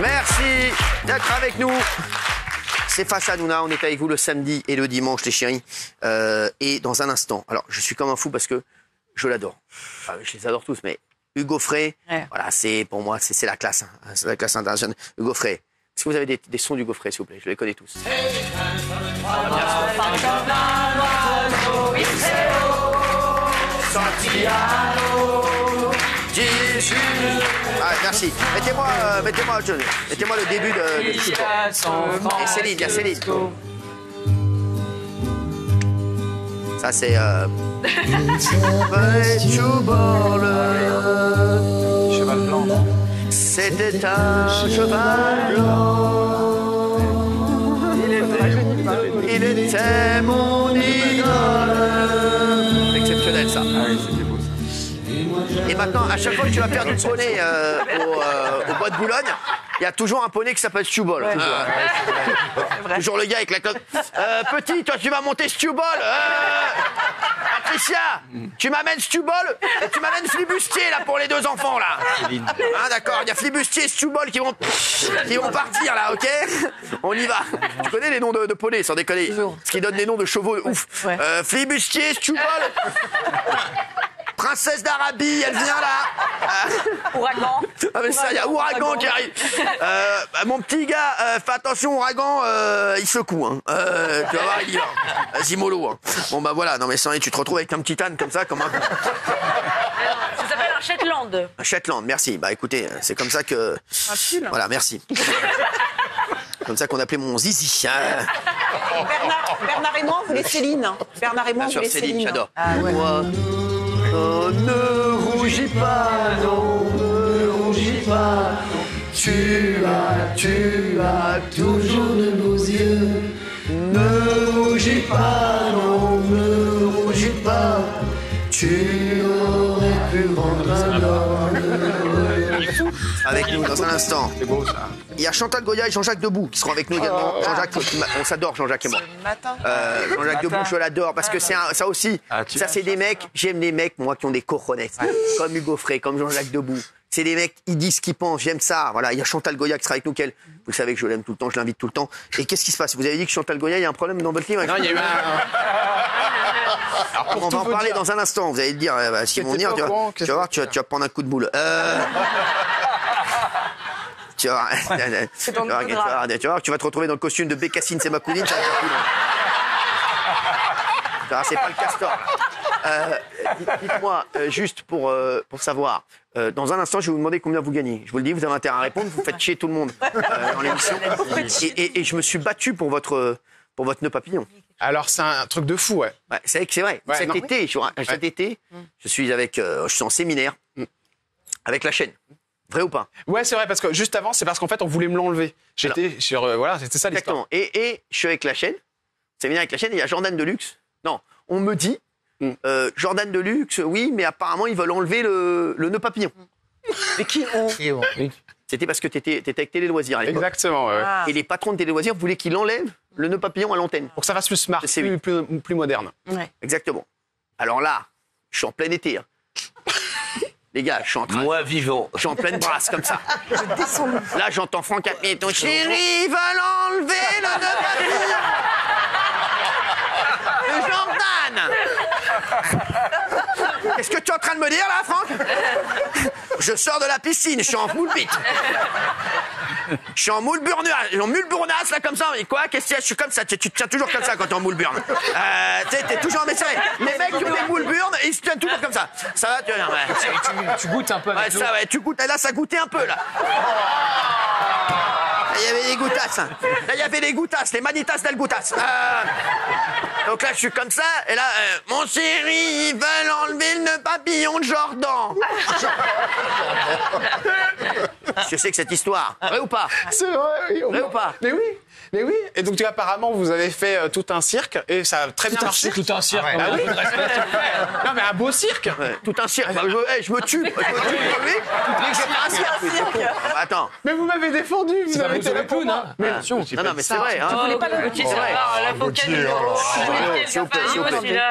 Merci d'être avec nous. C'est face à Nouna, on est avec vous le samedi et le dimanche, les chéris. Euh, et dans un instant, alors je suis comme un fou parce que je l'adore. Enfin, je les adore tous, mais Hugo Frey, Ouais. voilà, c'est pour moi, c'est c'est la classe. hein. C'est la classe internationale. Hugo Frey. Est-ce que vous avez des, des sons d'Hugo Frey, s'il vous plaît Je les connais tous. Jésus. Ah, merci. Mettez-moi, euh, mettez-moi, John, mettez-moi le début de, de football. Et Céline, il y a Céline. Ça, c'est. Euh... Cheval blanc. C'était un cheval blanc. Il était mon idole. C'est exceptionnel, ça. Ah oui, c'était beau ça. Et maintenant, à chaque fois que tu vas perdre une poney euh, au, euh, au bois de Boulogne, il y a toujours un poney qui s'appelle Stewball. Toujours. Toujours le gars avec la cloque. Euh, petit, toi tu vas monter Stewball. Euh, Patricia, tu m'amènes Stewball et tu m'amènes Flibustier là pour les deux enfants là. Hein, d'accord, il y a Flibustier et Stewball qui vont, qui vont partir là, ok? On y va. Tu connais les noms de, de poneys, sans déconner? Ce qui donne des noms de chevaux ouf. Ouais. Euh, Flibustier, Stewball. Princesse d'Arabie, elle vient là. Ouragan. Ah mais ça, il y a Ouragan qui arrive. Euh, bah, mon petit gars, euh, fais attention, Ouragan, euh, il secoue. Hein. Euh, tu vas voir, il y va. Vas-y, mollo. Hein. Bon bah voilà, non mais sans tu te retrouves avec un petit âne comme ça, comme un, Ça s'appelle un Shetland. un Shetland. Merci. Bah écoutez, c'est comme ça que. Un pull. Voilà, merci. Comme ça qu'on appelait mon zizi. hein. Bernard, Bernard et moi, on voulait Céline. Bernard et moi, on voulait Céline, Céline. j'adore. Ah, ouais. Ne rougis pas, non, ne rougis pas. Tu as, tu as toujours de beaux yeux. Ne rougis pas, non, ne rougis pas. Tu Avec nous dans un instant. C'est beau ça. Il y a Chantal Goya et Jean-Jacques Debout qui seront avec nous également. Jean-Jacques, on s'adore Jean-Jacques et moi. Le matin. Euh, Jean-Jacques Debout, je l'adore parce que c'est un- ça aussi. Ah, ça, c'est des mecs. J'aime les mecs, moi, qui ont des cojones, comme Hugo Frey, comme Jean-Jacques Debout. C'est des mecs, ils disent ce qu'ils pensent. J'aime ça. Voilà, il y a Chantal Goya qui sera avec nous. Qu'elle, vous savez que je l'aime tout le temps, je l'invite tout le temps. Et qu'est-ce qui se passe? Vous avez dit que Chantal Goya, il y a un problème dans votre livre? Non, il y a eu un. Alors, On va en parler dire, dans un instant. Vous allez te dire, euh, bah, s'ils vont T'étais venir, pas tu vas, tu vas voir, que- tu vas, tu vas prendre un coup de boule. Euh... tu vas, tu vas, tu vas voir, tu vas voir, tu vas voir, tu vas te retrouver dans le costume de Bécassine, voir, C'est pas le castor. Euh, dites- Dites-moi, euh, juste pour, euh, pour savoir, euh, dans un instant, je vais vous demander combien vous gagnez. Je vous le dis, vous avez intérêt à répondre, vous faites chier tout le monde euh, dans l'émission. Et, et- et je me suis battu pour votre, pour votre nœud papillon. Alors, c'est un truc de fou, ouais. Ouais, c'est vrai que c'est vrai. Ouais, cet non. été, je, cet été, je suis avec, euh, je suis en séminaire avec la chaîne. Vrai ou pas? Ouais, c'est vrai, parce que juste avant, c'est parce qu'en fait, on voulait me l'enlever. J'étais sur. euh, voilà, c'était ça l'histoire. Exactement. Et, et je suis avec la chaîne, séminaire avec la chaîne, et il y a Jordan Deluxe. Non, on me dit, Mm. euh, Jordan Deluxe, oui, mais apparemment ils veulent enlever le, le nœud papillon. Mais qui on C'était parce que tu étais, avec Télé Loisirs à l'époque. Exactement, ouais. Ah. Et les patrons de Télé Loisirs voulaient qu'il enlève le nœud papillon à l'antenne. Pour que ça fasse plus smart, C'est plus, plus, plus moderne. Ouais. Exactement. Alors là, je suis en plein été. hein. Les gars, je suis en train Moi vivant. Je suis en pleine brasse comme ça. Là, j'entends Franck appeler ton chéri, ils veulent enlever le nœud papillon. Le Jordan. Qu'est-ce que tu es en train de me dire là, Franck? Je sors de la piscine, je suis en moule. Je suis en moule burnasse, en mule burnasse là comme ça. Mais quoi Qu'est-ce a? Je suis comme ça. Tu, tu te tiens toujours comme ça quand t'es en moule burn. Euh, tu sais, t'es toujours mais c'est vrai. Les mecs qui ont des moules burn, ils se tiennent toujours comme ça. Ça va, tu vas. Ouais. Tu goûtes un peu Ouais, avec ça, ouais, tu goûtes. Là, ça goûtait un peu, là. Il y avait des goutasses. hein. Là, il y avait les goutasses, les manitas del goutas. Euh, Donc là, je suis comme ça, et là, euh, mon chéri, ils veulent enlever le papillon de Jordan. Je sais que cette histoire, vrai ou pas? C'est vrai, oui. Vrai ou pas? Mais oui. Mais oui, et donc tu apparemment vous avez fait euh, tout un cirque et ça a très bien marché. Tout un cirque. Ah on a oui. un peu de respect. Non mais un beau cirque. Ouais, Tout un cirque. Bah, je, hey, je me tue. Je me tue. Oui. Mais c'est pas un cirque. Ah, bah, Attends. Mais vous m'avez défendu, vous avez été là le pour moi. hein. Mais Ah. attention, Non, non, mais c'est vrai. Hein. voulais pas le petit.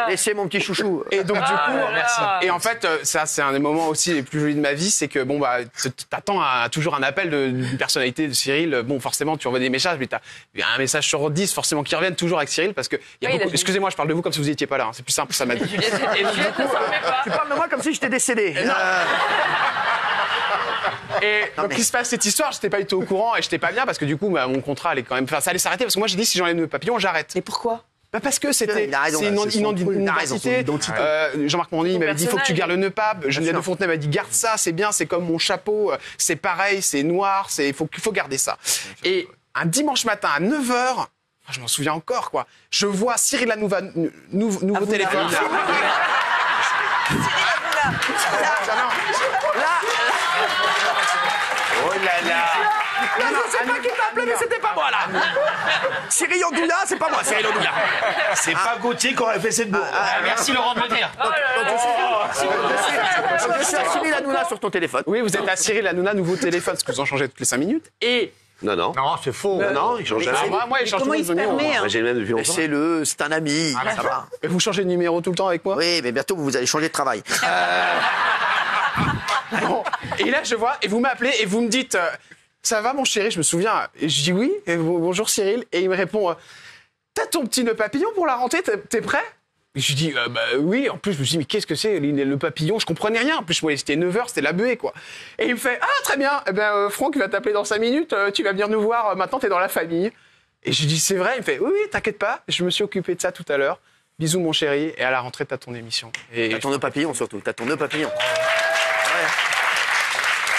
Laissez mon petit chouchou. Et donc du Ah coup. Et en fait, euh, ça c'est un des moments aussi les plus jolis de ma vie, c'est que bon bah t'attends à- toujours un appel d'une personnalité de Cyril. Bon forcément tu envoies des messages, mais t'as il y a un message sur 10 forcément qui reviennent toujours avec Cyril parce que il y a Oui, il a beaucoup. Excusez-moi, je parle de vous comme si vous étiez pas là. hein, C'est plus simple, ça m'a dit. Et s'en remet pas. Tu parles de moi comme si j'étais décédé. Et Non, donc mais- il se passe cette histoire, j'étais pas du tout au courant et j'étais pas bien parce que du coup bah, mon contrat allait quand même, enfin ça allait s'arrêter parce que moi j'ai dit si j'enlève le papillon j'arrête. Et pourquoi? Bah parce que c'était une, identité. Euh, Jean-Marc Son m'avait dit il faut que tu gardes le nœud pape. Geneviève de Fontenay m'a dit garde ça, c'est bien, c'est comme mon chapeau, euh, c'est pareil, c'est noir, c'est faut faut garder ça. Et un dimanche matin à 9h, je m'en souviens encore quoi. Je vois Cyril nou- nou- nouveau téléphone. Oh là là. Non, je sais pas qui t'a appelé, mais c'était pas moi, là. Cyril Andouilla, c'est pas moi, Cyril Andouilla. C'est pas Gauthier qui aurait fait cette bourre. Ah, Merci Laurent de le dire. Oh là là. Je suis à Cyril Hanouna sur ton téléphone. Oui, vous êtes à Cyril Hanouna, nouveau téléphone, parce que vous en changez toutes les 5 minutes. Et Non, non. Non, c'est faux. Non, il change Ah, jamais. moi, il change Comment toujours il se de numéro. permet hein Moi, j'ai le même depuis longtemps. Laissez-le, c'est un ami. ça va. Et vous changez de numéro tout le temps avec moi Oui, mais bientôt vous allez changer de travail. Bon, et là, je vois, et vous m'appelez et vous me dites euh, Ça va, mon chéri Je me souviens. Et je dis oui. Et bon- bonjour, Cyril. Et il me répond euh, T'as ton petit nœud papillon pour la rentrée t'es prêt? Et je lui dis euh, bah oui, en plus je me suis dit mais qu'est-ce que c'est le le papillon? Je comprenais rien. En plus je voyais c'était 9h, c'était la buée quoi. Et il me fait ah très bien. Eh ben euh, Franck va t'appeler dans 5 minutes, euh, tu vas venir nous voir, euh, maintenant t'es dans la famille. Et je lui dis c'est vrai, il me fait oui oui, t'inquiète pas, je me suis occupé de ça tout à l'heure. Bisous mon chéri et à la rentrée t'as ton émission. Et T'as ton nœud papillon surtout. T'as ton nœud papillon. Ouais.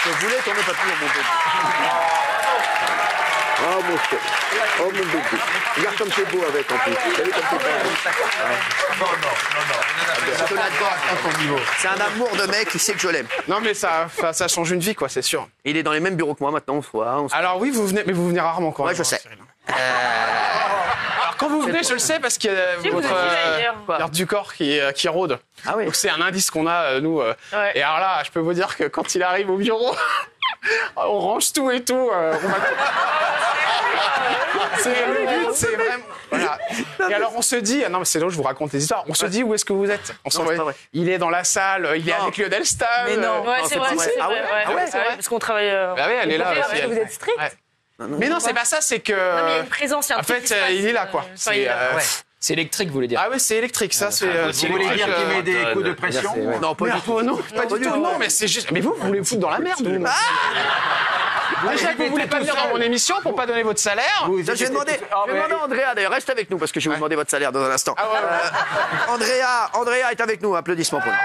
Je voulais ton nœud papillon, mon bébé. Oh mon chéri. Oh mon bébé. Regarde comme c'est beau avec en plus. Comme c'est beau Je te l'adore à ton niveau. C'est un amour de mec, il sait que je l'aime. non mais ça, ça ça change une vie quoi, c'est sûr. Il est dans les mêmes bureaux que moi maintenant, on se voit. on se- Alors oui, vous venez, mais vous venez rarement quand Ouais, même. je sais. Cyril. Alors quand vous venez, je le sais parce qu'il y a Si, vous votre êtes déjà euh, hier. garde du corps qui, euh, qui rôde. Ah oui. Donc c'est un indice qu'on a euh, nous. euh. Ouais. Et alors là, je peux vous dire que quand il arrive au bureau, on range tout et tout. euh, on va- c'est le but, c'est vraiment. Voilà. Et alors on se dit, ah non mais c'est là où je vous raconte les histoires. On se dit où est-ce que vous êtes? On s'en c'est va- pas vrai. Il est dans la salle, il est Non. avec Lionel Stahl. Mais non. euh, Ouais, Non, c'est vrai, vrai. c'est Ah ouais? ouais, Ah ouais, ouais, c'est vrai? Parce qu'on travaille. euh, Bah oui, elle est là aussi. elle. Vous êtes strict? Ouais. Mais non, c'est pas ça, c'est que. Non, mais il y a une présence, il y a un En fait, euh, il est là, quoi. euh, C'est, là. euh, Ouais. C'est électrique, vous voulez dire. Ah ouais, c'est électrique, ça, c'est. euh, c'est Vous voulez dire qu'il euh, met des coups de pression Non, pas du tout. Non, pas du tout, non, mais c'est juste. Mais vous, vous voulez me foutre dans la merde, vous. Déjà que vous voulez pas venir dans mon émission pour pas donner votre salaire. Vous je vais demander, Ah, je vais mais- demander à Andrea, d'ailleurs, reste avec nous parce que je vais vous demander votre salaire dans un instant. Ah ouais, ouais. Euh, Andrea, Andrea est avec nous, applaudissements pour nous.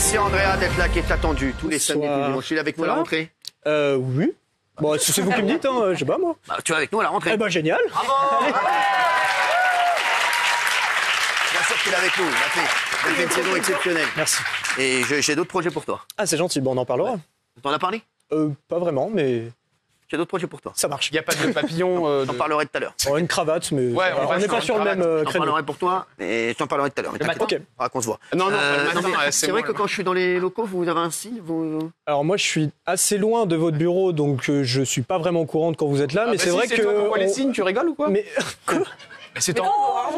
Merci Andrea d'être là, qui est attendu tous les samedis. et dimanches. Tu es avec nous à la rentrée Euh, oui. Bon, si c'est vous qui me dites, hein, je sais pas moi. Bah, Tu es avec nous à la rentrée. Eh ben, génial. Bien sûr qu'il est avec nous. Il a fait, il une saison exceptionnelle. Merci. Et j'ai d'autres projets pour toi. Ah, c'est gentil. Bon, on en parlera. T'en as parlé? Euh, pas vraiment, mais J'ai d'autres projets pour toi. ça marche. Il n'y a pas de papillon. euh, J'en de- parlerai tout à l'heure. Oh, une cravate, mais Ouais, on on n'est pas une sur le cravate. même euh, J'en créneau. parlerai pour toi et je t'en parlerai tout à l'heure. pas, faudra qu'on se voit. Non, non, Euh, non, c'est vrai bon, que quand je suis dans les locaux, vous avez un signe vous... Alors moi, je suis assez loin de votre bureau, donc euh, je suis pas vraiment au courant de quand vous êtes là, Ah mais bah c'est si, vrai que toi qu'on voit les on- signes, tu rigoles ou quoi Mais quoi Mais C'est toi.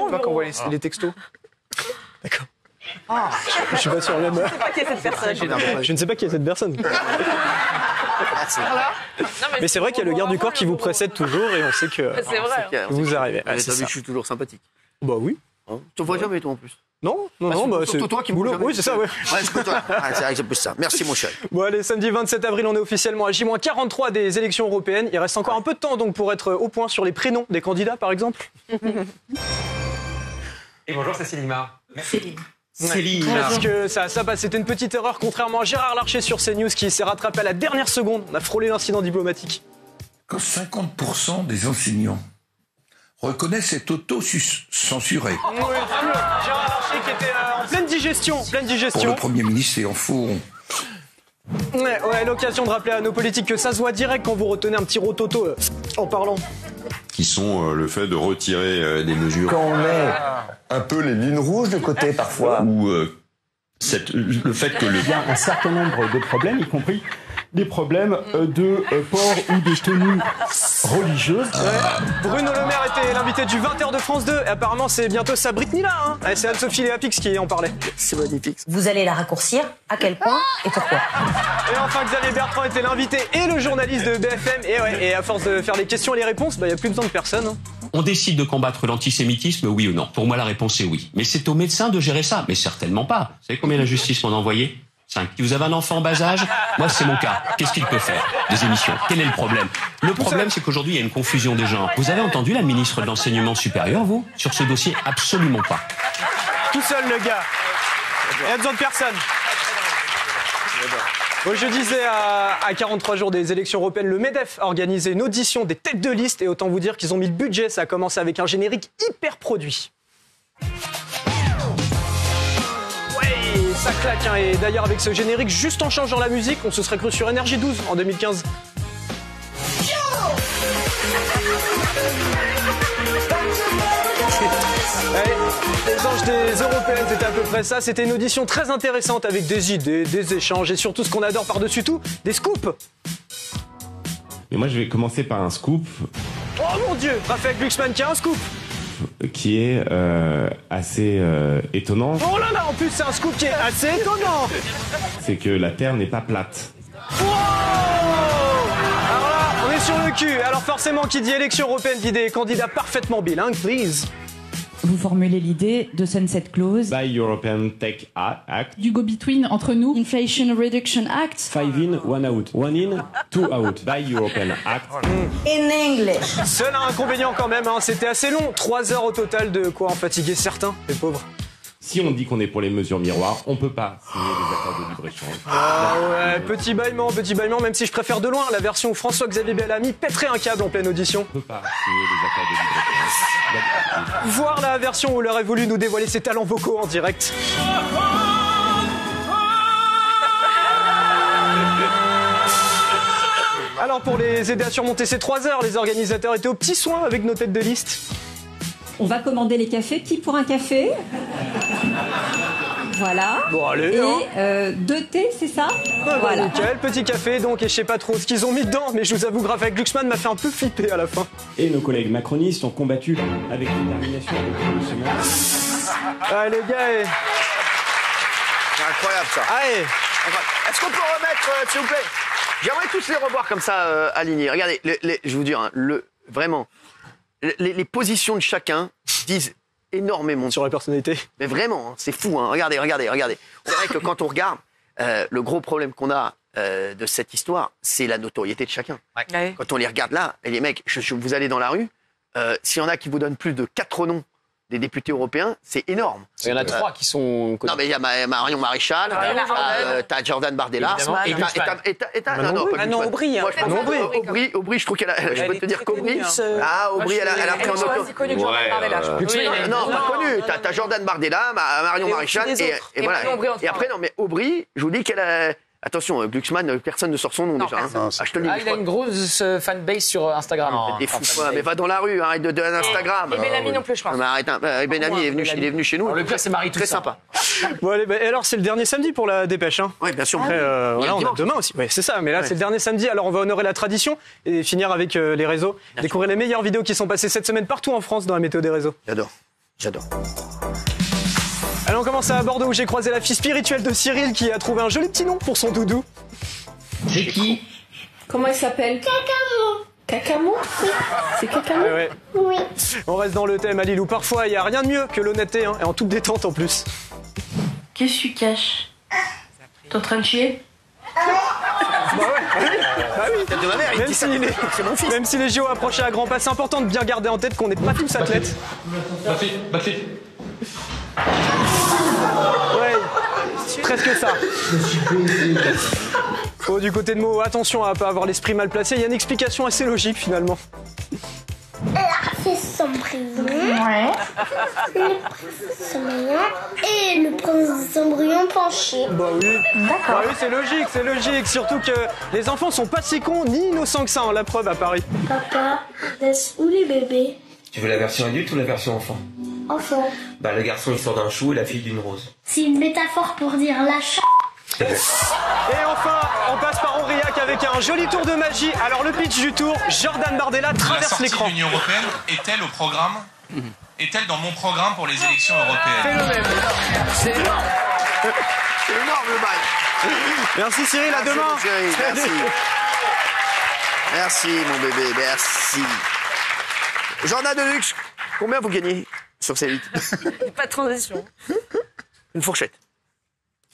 toi qu'on voit les, les textos. D'accord. Je suis pas sur le même. pas qui est cette personne. Je ne sais pas qui est cette personne. Non, Mais c'est vrai qu'il y a le garde du corps qui vous précède toujours et on sait que C'est vrai. que vous arrivez. T'as c'est vu ça. que je suis toujours sympathique. Bah oui. Hein tu te vois jamais, toi, en plus. Non, non, Ah, non, bah surtout c'est toi qui me boulot. jamais. Oui, c'est ça, ouais. Ouais, c'est toi. Ah, c'est vrai que c'est plus ça. Merci, mon chéri. Bon allez, samedi 27 avril, on est officiellement à J-43 des élections européennes. Il reste encore un peu de temps donc pour être au point sur les prénoms des candidats par exemple. Et bonjour, c'est Célimar. Merci. Parce que ça, ça passe, c'était une petite erreur contrairement à Gérard Larcher sur CNews qui s'est rattrapé à la dernière seconde. On a frôlé l'incident diplomatique. quand 50% des enseignants reconnaît s'être auto-censuré. Oui, fameux. Gérard Larcher qui était euh, en pleine digestion. Pleine Pour le digestion. Premier ministre, c'est en faux. Ouais, ouais, l'occasion de rappeler à nos politiques que ça se voit direct quand vous retenez un petit rototo euh, en parlant. Qui sont euh, le fait de retirer euh, des mesures Quand on met un peu les lignes rouges de côté parfois. ou euh, cette- le fait que le Il y a un certain nombre de problèmes, y compris des problèmes euh, de euh, port ou de tenue religieuse. Bruno Le Maire était l'invité du 20h de France 2. Et apparemment, c'est bientôt sa Britney là. Hein. Ouais, c'est Anne-Sophie Léapix qui en parlait. C'est magnifique. Vous allez la raccourcir À quel point et pourquoi? Et enfin, Xavier Bertrand était l'invité et le journaliste de BFM. Et ouais, et à force de faire les questions et les réponses, bah, il n'y a plus besoin de personne. hein. On décide de combattre l'antisémitisme, oui ou non? Pour moi, la réponse est oui. Mais c'est aux médecins de gérer ça. Mais certainement pas. Vous savez combien la justice m'en a envoyé? Si vous avez un enfant en bas âge, moi c'est mon cas. Qu'est-ce qu'il peut faire Des émissions? Quel est le problème? Le problème, c'est qu'aujourd'hui, il y a une confusion des genres. Vous avez entendu la ministre de l'Enseignement supérieur, vous Sur ce dossier, absolument pas. Tout seul, le gars. Il n'y a besoin de personne. Bon, je disais à, à 43 jours des élections européennes, le MEDEF a organisé une audition des têtes de liste et autant vous dire qu'ils ont mis le budget. Ça a commencé avec un générique hyper produit. Ça claque. hein. Et d'ailleurs, avec ce générique, juste en changeant la musique, on se serait cru sur Énergie 12 en 2015. Ouais, les anges des européennes, c'était à peu près ça. C'était une audition très intéressante avec des idées, des échanges et surtout ce qu'on adore par-dessus tout, des scoops. Mais moi, je vais commencer par un scoop Oh mon dieu, Raphaël Glucksmann qui a un scoop. Qui est euh, assez euh, étonnant. Oh là là, en plus c'est un scoop qui est assez étonnant. C'est que la Terre n'est pas plate. Wow Alors là, on est sur le cul. Alors forcément, qui dit élection européenne dit des candidats parfaitement bilingues, please. Vous formulez l'idée de Sunset Clause. By European Tech Act. Du go-between entre nous. Inflation Reduction Act. Five in, one out. One in, two out. By European Act. In English. Seul inconvénient quand même, hein, c'était assez long. 3 heures au total de quoi en fatiguer certains, les pauvres. Si on dit qu'on est pour les mesures miroirs, on peut pas signer des accords de libre-échange. Ah ouais, petit bâillement, petit bâillement, même si je préfère de loin la version où François-Xavier Bellamy pèterait un câble en pleine audition. On peut pas signer des accords de libre-échange. Voir la version où il aurait voulu nous dévoiler ses talents vocaux en direct. Alors pour les aider à surmonter ces 3 heures, les organisateurs étaient aux petits soins avec nos têtes de liste. On va commander les cafés. Qui pour un café? Voilà. Bon allez, Et hein. euh, deux thés, c'est ça? Ah bah, Voilà. nickel, petit café donc, et je sais pas trop ce qu'ils ont mis dedans, mais je vous avoue, Raphaël Glucksmann m'a fait un peu flipper à la fin. Et nos collègues macronistes ont combattu avec détermination semaine. Ah les gars. C'est incroyable ça. allez Incroyable. Est-ce qu'on peut remettre, euh, s'il vous plaît? J'aimerais tous les revoir comme ça, euh, alignés. Regardez, les- les- je vous dis, hein, le, vraiment, les, les positions de chacun disent énormément. Sur la personnalité. Mais vraiment, hein, c'est fou. hein. Regardez, regardez, regardez. C'est vrai que quand on regarde, euh, le gros problème qu'on a euh, de cette histoire, c'est la notoriété de chacun. Quand on les regarde là, et les mecs, je- je- vous allez dans la rue, euh, s'il y en a qui vous donnent plus de quatre noms des députés européens, c'est énorme. Il y en a trois qui sont connus. Non, mais il y a Ma- Marion Maréchal, Marion t'as, Maréchal. euh, t'as Jordan Bardella, et t'as- et Glucksmann. t'as- et t'as- et t'as- Manon non, non, Aubry. Aubry, hein. Moi, je pense Manon que Aubry. Aubry, Aubry, je trouve qu'elle a, je peux te dire qu'Aubry, connue, hein. ah, Aubry, elle a, elle a pris en Elle est auto. aussi connue que Jordan Ouais, Bardella, je euh, crois. Glucksmann, Oui, il a- Non, non, pas connu. non, T'as, Jordan Bardella, Ma- Marion Maréchal, et, voilà. Et après, non, mais Aubry, je vous dis qu'elle a. Attention, euh, Glucksmann, euh, personne ne sort son nom Non, déjà. hein. Ah, je te le dis. Ah, il a une grosse euh, fanbase sur Instagram. Des fous, quoi. mais va dans la rue, arrête de, de Instagram. Et Bellamy non plus, je pense. Non, mais arrête, hein. Euh, Benami est venu, il est venu chez nous. Alors, le pire, c'est Marie Très sympa. Bon allez, bah, et alors c'est le dernier samedi pour la dépêche. Hein. Oui, bien sûr. Après, euh, voilà, on a demain aussi. Ouais, c'est ça, mais là Ouais. c'est le dernier samedi. Alors on va honorer la tradition et finir avec euh, les réseaux. Découvrir les meilleures vidéos qui sont passées cette semaine partout en France dans la météo des réseaux. J'adore. J'adore. Allez, on commence à Bordeaux où j'ai croisé la fille spirituelle de Cyril qui a trouvé un joli petit nom pour son doudou. C'est qui Comment il s'appelle Cacamo. Cacamo C'est Cacamo? Ouais. Oui. On reste dans le thème à Lille où parfois il n'y a rien de mieux que l'honnêteté hein, et en toute détente en plus. Qu'est-ce que tu caches? T'es en train de chier? Bah oui. de ma mère, il Même dit si, ça. les, C'est mon fils. même si les JO approchaient à grands pas, c'est important de bien garder en tête qu'on n'est pas tous athlètes. Ouais, presque ça. Oh, du côté de mots, attention à pas avoir l'esprit mal placé, il y a une explication assez logique finalement. princesse Cendrillon. Ouais. Le prince et le prince Cendrillon penché. Bah oui. Bah oui, c'est logique, c'est logique. Surtout que les enfants sont pas si cons ni innocents que ça, hein, la preuve à Paris. Papa, laisse où les bébés Tu veux la version adulte ou la version enfant? Enfant. Bah, le garçon il sort d'un chou et la fille d'une rose. C'est une métaphore pour dire la ch... Et enfin, on passe par Aurillac avec un joli tour de magie. Alors le pitch du tour, Jordan Bardella La traverse sortie l'écran. de l'Union Européenne est-elle au programme Est-elle dans mon programme pour les élections européennes C'est énorme. C'est énorme le bail. Merci Cyril, à demain. merci. Merci mon bébé, merci. Jordan Deluxe, combien vous gagnez? Sur ces 8 Pas de transition. Une fourchette.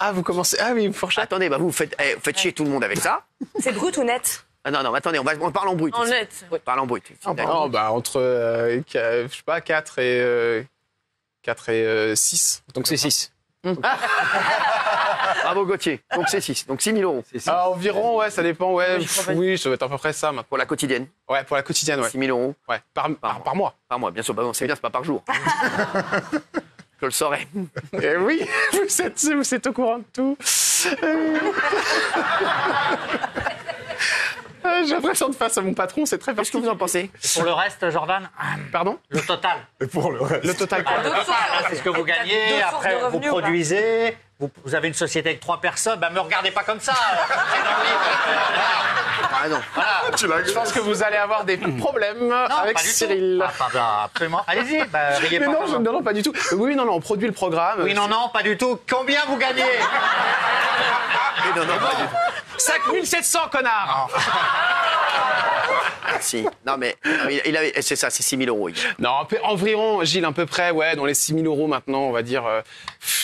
Ah, vous commencez. Ah oui, une fourchette. Attendez, bah vous faites, eh, vous faites chier tout le monde avec ça. C'est brut ou net? Ah non, non, mais attendez, on, va, on parle en brut. En ici. net. On parle en brut. Oh, bah, entre, euh, qu- je sais pas, 4 et, euh, 4 et 6. Donc c'est 6. Bravo Gauthier. Donc c'est 6. Donc 6 000 euros. Ah, environ, ouais, ça dépend, ouais. Oui, ça va être à peu près ça maintenant. Pour la quotidienne. Ouais, pour la quotidienne, ouais. 6 000 euros. Ouais, par, par, par mois. Par mois, bien sûr. Bah non, c'est bien, c'est pas par jour. Je le saurais. Eh oui, vous êtes, vous êtes au courant de tout. Euh. Euh, J'ai l'impression de face à mon patron, c'est très Qu'est-ce que vous en pensez Pour le reste, Jordan Pardon Le total. Et pour le reste Le total Ah, le total, hein, c'est ce que vous gagnez. Après, vous produisez. Vous, vous avez une société avec trois personnes. Ben, me regardez pas comme ça. Livre. Ah non. Voilà. Je pense que vous allez avoir des problèmes avec. Cyril. Ah, pas- pas- absolument. Allez-y, bah, riez Mais pas non, je- non, non, pas du tout. Euh, Oui, non, non, on produit le programme. Oui, non, non, pas du tout. Combien vous gagnez? Non, non, pas du tout. 5700, connard Merci. Non, mais non, il, il avait, c'est ça, c'est 6 000 euros. Non, un peu- environ, Gilles, à peu près, ouais, dans les 6 000 euros maintenant, on va dire. euh,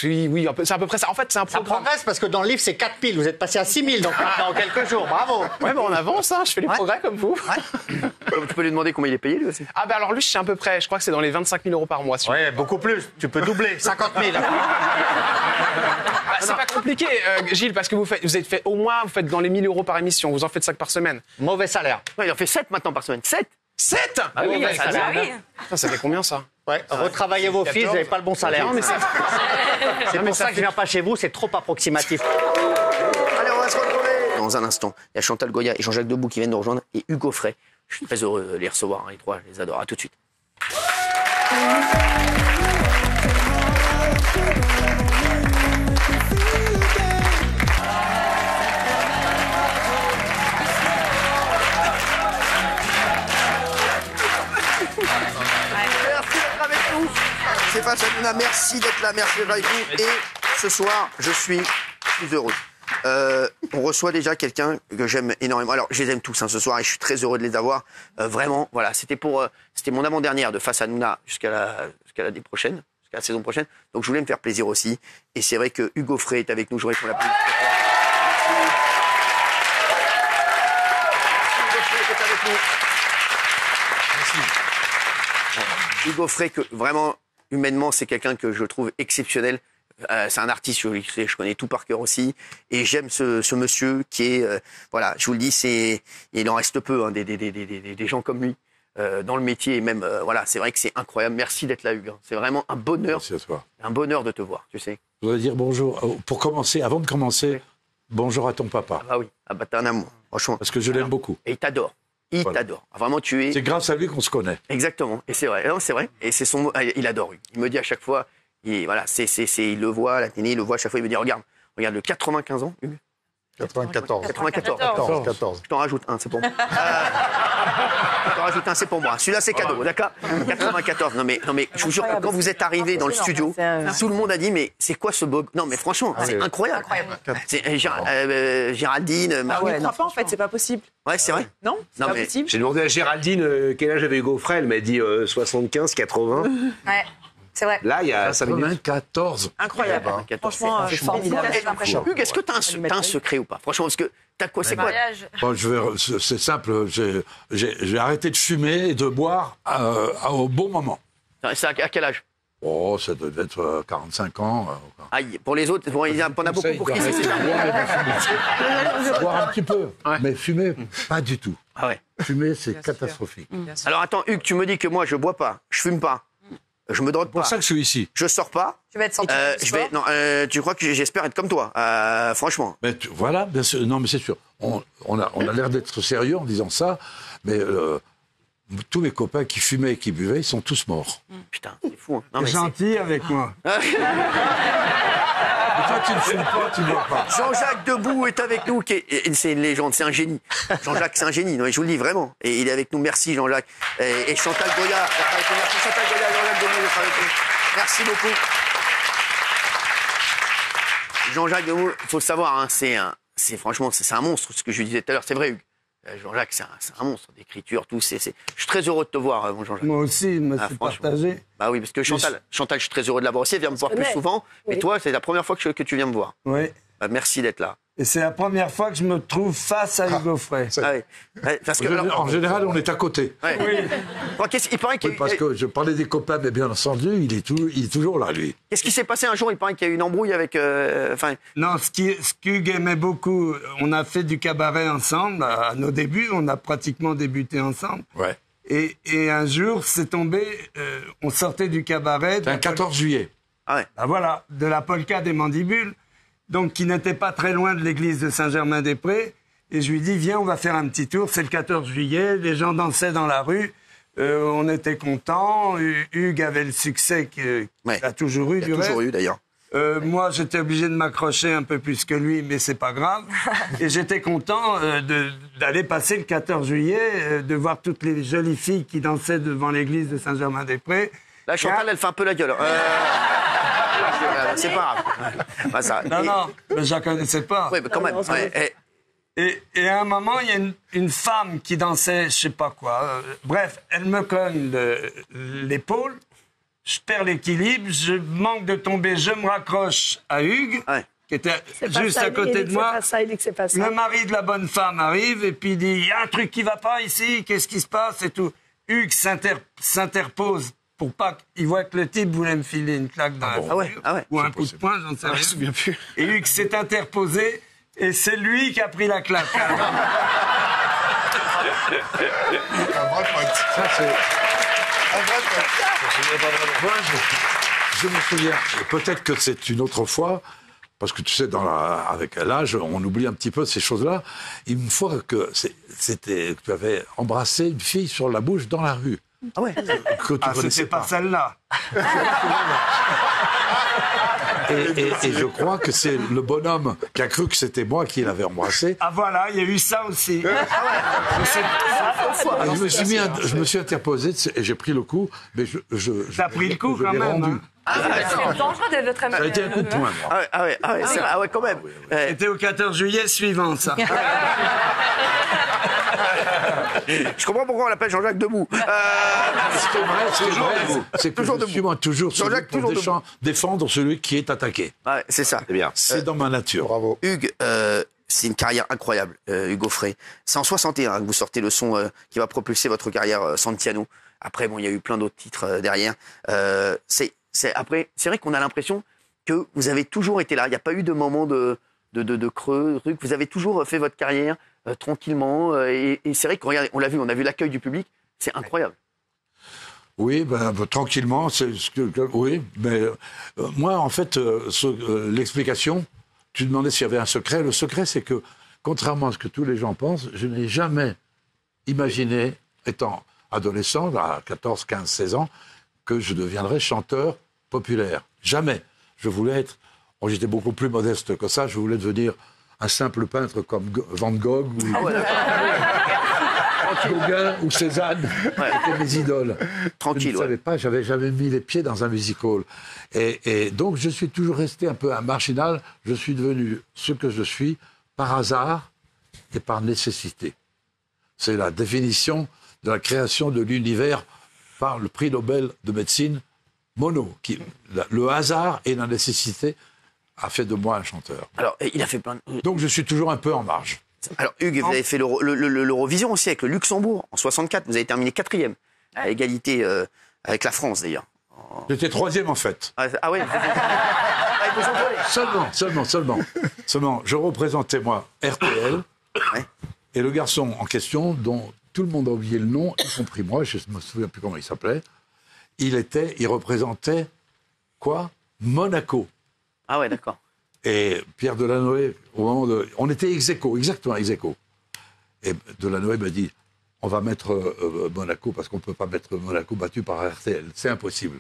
oui, oui, un peu- c'est à peu près ça. En fait, c'est un Ça programme. progresse parce que dans le livre, c'est 4 piles. Vous êtes passé à 6 000 donc maintenant, en quelques jours. Bravo. Ouais, bah, on avance, hein, je fais les progrès comme vous. Tu peux lui demander combien il est payé lui aussi? Ah, bah alors lui, je sais à peu près, je crois que c'est dans les 25 000 euros par mois. si Ouais, beaucoup plus. Tu peux doubler. 50 000. Bah, c'est pas compliqué, euh, Gilles, parce que vous, faites, vous êtes fait au moins, vous faites dans les 1000 euros par émission, vous en faites 5 par semaine. Mauvais salaire. Non, il en fait 7 maintenant par semaine. 7 7 Ah oui, Mauvais ça salaire. Putain, ça fait combien ça? Ouais, retravaillez vos fils, vous n'avez pas le bon salaire. Non, mais ça- C'est pour ça ça que je viens pas chez vous, c'est trop approximatif. Allez, on va se retrouver dans un instant. Il y a Chantal Goya et Jean-Jacques Debout qui viennent nous rejoindre et Hugo Frey. Je suis très heureux de les recevoir, hein, les trois. Je les adore. À tout de suite. Pas Samina, merci d'être là, merci d'être avec nous. Et ce soir, je suis plus heureux. Euh, on reçoit déjà quelqu'un que j'aime énormément. Alors, je les aime tous hein, ce soir et je suis très heureux de les avoir. Euh, vraiment, voilà, c'était pour, euh, c'était mon avant-dernière de face à Nouna jusqu'à la, jusqu'à l'année prochaine, jusqu'à la saison prochaine. Donc, je voulais me faire plaisir aussi. Et c'est vrai que Hugo Frey est avec nous. J'aurais qu'on l'applaudisse. Hugo Frey, que vraiment, humainement, c'est quelqu'un que je trouve exceptionnel. Euh, c'est un artiste, je, je connais tout par cœur aussi, et j'aime ce, ce monsieur qui est, euh, voilà, je vous le dis, c'est, il en reste peu, hein, des, des, des, des, des- des gens comme lui euh, dans le métier, et même, euh, voilà, c'est vrai que c'est incroyable. Merci d'être là, Hugues. hein. C'est vraiment un bonheur, un bonheur de te voir, tu sais. Je voudrais dire bonjour. Pour commencer, avant de commencer, bonjour à ton papa. Ah oui, ah bah t'es un amour, franchement. Parce que je l'aime beaucoup. Et il t'adore, il Voilà. t'adore. Ah, Vraiment, tu es. C'est grâce à lui qu'on se connaît. Exactement. Et c'est vrai. Non, c'est vrai. Et c'est son ah, Il adore. Hugues. Il me dit à chaque fois. Il, voilà, c'est, c'est, c'est, il le voit à la télé, il le voit à chaque fois. Il me dit regarde, regarde le 95 ans, Hugues. 94. 94. 14. 14. Je t'en rajoute un, c'est pour moi. Euh, je t'en rajoute un, c'est pour moi. Celui-là, c'est cadeau, d'accord 94. Non mais, non mais, je vous jure que quand vous êtes arrivé dans le studio, tout le monde a dit mais c'est quoi ce beau Non mais franchement, c'est incroyable. C'est euh, euh, Géraldine, Ah Marie. ouais, crois pas en fait, c'est pas possible. Ouais, c'est vrai. Non, c'est Non, pas mais- possible. J'ai demandé à Géraldine euh, quel âge avait Hugo Frey. Elle m'a dit euh, 75, 80. Ouais, c'est vrai. Là, il y a 5 minutes. 94. Incroyable. Franchement, euh, C'est c'est formidable. Hugues, est-ce que t'as un, t'as un secret ou pas? Franchement, parce que t'as quoi C'est quoi? Mariage. Bon, je vais, re- c'est simple. J'ai, arrêté de fumer et de boire euh, à- au bon moment. C'est à, à quel âge? Oh, ça doit être euh, 45 ans. euh, Aïe, pour les autres, bon, il y en a beaucoup pour qui c'est Boire un petit peu, mais fumer, pas du tout. Ah ouais. Fumer, c'est catastrophique. Alors attends, Hugues, tu me dis que moi je bois pas, je fume pas, je me drogue pas. C'est pour ça que je suis ici. Je sors pas. Tu vas être sorti Euh, je vais. Non, euh, tu crois que j'espère être comme toi euh, Franchement. Mais tu- voilà, bien sûr. Non, mais c'est sûr. On, on a, on a l'air d'être sérieux en disant ça, mais euh, tous mes copains qui fumaient et qui buvaient, ils sont tous morts. Putain, c'est fou. hein. Non, mais gentil avec moi. Mais toi, tu ne fumes pas, tu ne bois pas. Jean-Jacques Debout est avec nous, qui est- c'est une légende, c'est un génie. Jean-Jacques, c'est un génie, non, je vous le dis vraiment. Et il est avec nous, merci Jean-Jacques. Et, Chantal Goya, merci Chantal Goya, Jean-Jacques Debout avec. Merci beaucoup. Jean-Jacques Debout, il faut le savoir, hein, c'est un, c'est franchement, c'est c'est un monstre, ce que je disais tout à l'heure, c'est vrai Hugues. Euh, Jean-Jacques, c'est un, monstre d'écriture, tout. Je suis très heureux de te voir, euh, mon Jean-Jacques. Moi aussi, je Ah, partagé. Bah oui, parce que Chantal, Chantal, je suis très heureux de l'avoir aussi. Elle vient me voir plus souvent. Mais Oui. toi, c'est la première fois que, je- que tu viens me voir. Oui. Bah, merci d'être là. Et c'est la première fois que je me trouve face à Hugo Frey. Ah oui. Ouais, parce que, En alors- en général, on est à côté. Ouais. Bon, qu'est-ce- il paraît qu'il y a Oui, parce que je parlais des copains, mais bien entendu, il est, tout, il est toujours là, lui. Qu'est-ce qui s'est passé un jour? Il paraît qu'il y a eu une embrouille avec. euh, Enfin, Non, ce qu'Hugues aimait beaucoup, on a fait du cabaret ensemble. À nos débuts, on a pratiquement débuté ensemble. Ouais. Et, et un jour, c'est tombé, euh, on sortait du cabaret. Un 14 juillet. Ah ouais. Ah voilà, de la polka des mandibules, donc qui n'était pas très loin de l'église de Saint-Germain-des-Prés. Et je lui dis, viens, on va faire un petit tour. C'est le 14 juillet, les gens dansaient dans la rue. Euh, on était contents. Hu- Hugues avait le succès qu'il a toujours eu, il a toujours reste. eu d'ailleurs. Euh, moi, j'étais obligé de m'accrocher un peu plus que lui, mais c'est pas grave. Et j'étais content euh, d'aller passer le 14 juillet, de voir toutes les jolies filles qui dansaient devant l'église de Saint-Germain-des-Prés. Là, Chantal, elle fait un peu la gueule. C'est pas grave. Ouais. Bah, ça. Non, Et- non, mais je la connaissais pas. Oui, mais quand même. ouais, eh, Et, et à un moment, il y a une, une femme qui dansait, je sais pas quoi. euh, bref, elle me cogne le- l'épaule. Je perds l'équilibre, je manque de tomber, je me raccroche à Hugues, qui était juste ça, à côté de moi. C'est pas ça, il dit que c'est pas ça. Le mari de la bonne femme arrive et puis il dit il y a un truc qui va pas ici, qu'est-ce qui se passe et tout. Hugues s'inter- s'interpose pour pas qu'il voit que le type voulait me filer une claque dans la Ah ouais, figure, ah ouais. ou un coup de poing, j'en sais Ah, rien. je me souviens plus. Et Hugues s'est interposé et c'est lui qui a pris la claque. Ça, c'est. Moi, je, je me souviens, peut-être que c'est une autre fois, parce que tu sais, dans la- avec l'âge, on oublie un petit peu ces choses-là. Une fois que c'était, que tu avais embrassé une fille sur la bouche dans la rue. Ah ouais Que tu Ah, c'était pas pas. celle-là. Et, et- et je crois que c'est le bonhomme qui a cru que c'était moi qui l'avais embrassé. Ah voilà, il y a eu ça aussi. Et je me suis mis, un- je me suis interposé et j'ai pris le coup, mais je, je, T'as pris le coup je quand même, rendu. hein. C'est dangereux d'être votre Ça a été un coup de poing. moi. Ah ouais, ah ouais, ah ouais, ah ouais, quand même. C'était au 14 juillet suivant, ça. je comprends pourquoi on l'appelle Jean-Jacques Debout. Euh, C'est vrai, c'est vrai. C'est que Toujours moi toujours Jean-Jacques, pour toujours défendre celui qui est attaqué. ouais, c'est ça. C'est bien. C'est dans ma nature. Bravo. Hugues, euh, c'est une carrière incroyable, euh, Hugo Frey. C'est en 61 que vous sortez le son euh, qui va propulser votre carrière euh, Santiano. Après, bon, il y a eu plein d'autres titres euh, derrière. Euh, c'est, c'est, après, c'est vrai qu'on a l'impression que vous avez toujours été là. Il n'y a pas eu de moment de, de, de, de creux, de truc. Vous avez toujours fait votre carrière tranquillement. euh, et, c'est vrai qu'on on l'a vu, on a vu l'accueil du public. C'est incroyable. Oui, ben, ben, tranquillement, c'est ce que, oui, mais euh, moi, en fait, euh, euh, l'explication, tu demandais s'il y avait un secret. Le secret, c'est que, contrairement à ce que tous les gens pensent, je n'ai jamais imaginé, étant adolescent, à 14, 15, 16 ans, que je deviendrais chanteur populaire. Jamais. Je voulais être, j'étais beaucoup plus modeste que ça, je voulais devenir un simple peintre comme Van Gogh ou Gauguin ou Cézanne étaient mes idoles. Tranquille, Je ne savais pas, j'avais jamais mis les pieds dans un music hall. Et, et donc, je suis toujours resté un peu un marginal. Je suis devenu ce que je suis par hasard et par nécessité. C'est la définition de la création de l'univers par le prix Nobel de médecine Monod. Qui, le hasard et la nécessité a fait de moi un chanteur. Alors, il a fait plein de... Donc, je suis toujours un peu en marge. Alors, Hugues, vous avez fait l'Euro- le- le- le- l'Eurovision aussi avec le Luxembourg en 64. Vous avez terminé quatrième, à égalité euh, avec la France d'ailleurs. J'étais troisième en fait. Ah, ah ouais Ah. Seulement, seulement, seulement. seulement, je représentais moi RTL Et le garçon en question, dont tout le monde a oublié le nom, y compris moi, je ne me souviens plus comment il s'appelait, il était, il représentait quoi? Monaco. Ah ouais, d'accord. Et Pierre Delanoë, au moment de. On était ex aequo, exactement ex aequo. Et Delanoë m'a dit on va mettre euh, euh, Monaco parce qu'on ne peut pas mettre Monaco battu par RTL. C'est impossible.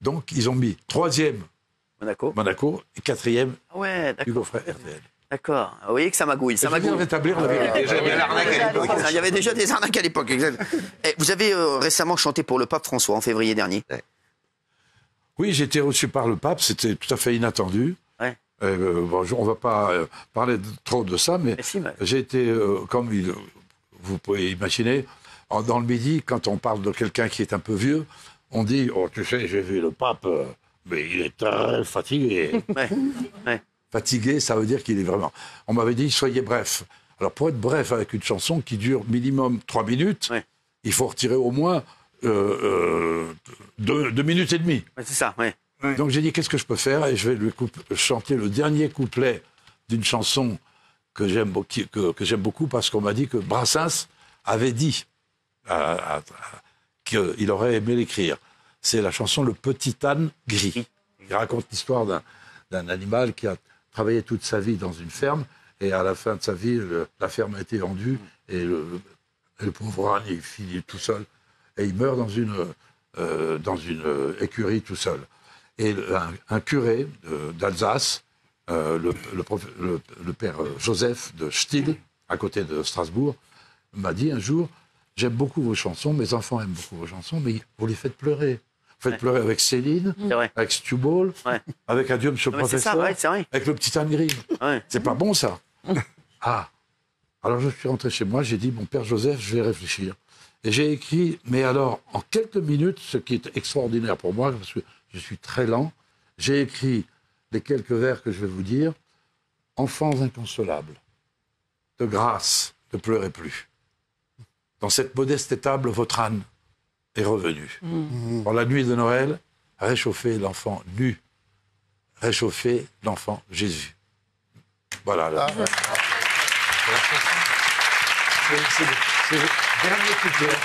Donc, ils ont mis troisième Monaco, Monaco et quatrième Ah ouais. Hugo Frey RTL. D'accord. Vous voyez que ça magouille. Ça magouille. rétablir la vérité. Déjà, il y avait l'arnaque à l'époque. Il y avait déjà des arnaques à l'époque, exact. Eh, vous avez euh, récemment chanté pour le pape François en février dernier. Oui, j'ai été reçu par le pape, c'était tout à fait inattendu. Ouais. Euh, bon, je- on ne va pas euh, parler de- trop de ça, mais j'ai été, euh, comme il- vous pouvez imaginer, en- dans le midi, quand on parle de quelqu'un qui est un peu vieux, on dit Oh, tu sais, j'ai vu le pape, euh, mais il est très fatigué. Fatigué, ça veut dire qu'il est vraiment. On m'avait dit Soyez bref. Alors, pour être bref avec une chanson qui dure minimum trois minutes, il faut retirer au moins euh, euh, deux, deux minutes et demie. Ouais, c'est ça, ouais. Donc j'ai dit qu'est-ce que je peux faire et je vais lui chanter le dernier couplet d'une chanson que j'aime beaucoup, que, que j'aime beaucoup parce qu'on m'a dit que Brassens avait dit à- à- qu'il aurait aimé l'écrire. C'est la chanson Le Petit âne gris. Il raconte l'histoire d'un, animal qui a travaillé toute sa vie dans une ferme et à la fin de sa vie, le- la ferme a été vendue et le, et le pauvre âne, il finit tout seul et il meurt dans une, euh, dans une euh, écurie tout seul. Et un, un curé d'Alsace, euh, le, le prof- le- le père Joseph de Still, à côté de Strasbourg, m'a dit un jour J'aime beaucoup vos chansons, mes enfants aiment beaucoup vos chansons, mais vous les faites pleurer. Vous faites pleurer avec Céline, avec Stu Ball, avec Adieu, monsieur le c'est ça, professeur, ouais, c'est vrai. avec le petit gris. C'est pas bon, ça. ah Alors je suis rentré chez moi, j'ai dit Mon père Joseph, je vais réfléchir. Et j'ai écrit, mais alors, en quelques minutes, ce qui est extraordinaire pour moi, parce que je suis très lent, j'ai écrit les quelques vers que je vais vous dire. Enfants inconsolables, de grâce, ne pleurez plus. Dans cette modeste étable, votre âne est revenu. Dans la nuit de Noël, réchauffez l'enfant nu. Réchauffez l'enfant Jésus. Voilà. là. Le dernier couplet,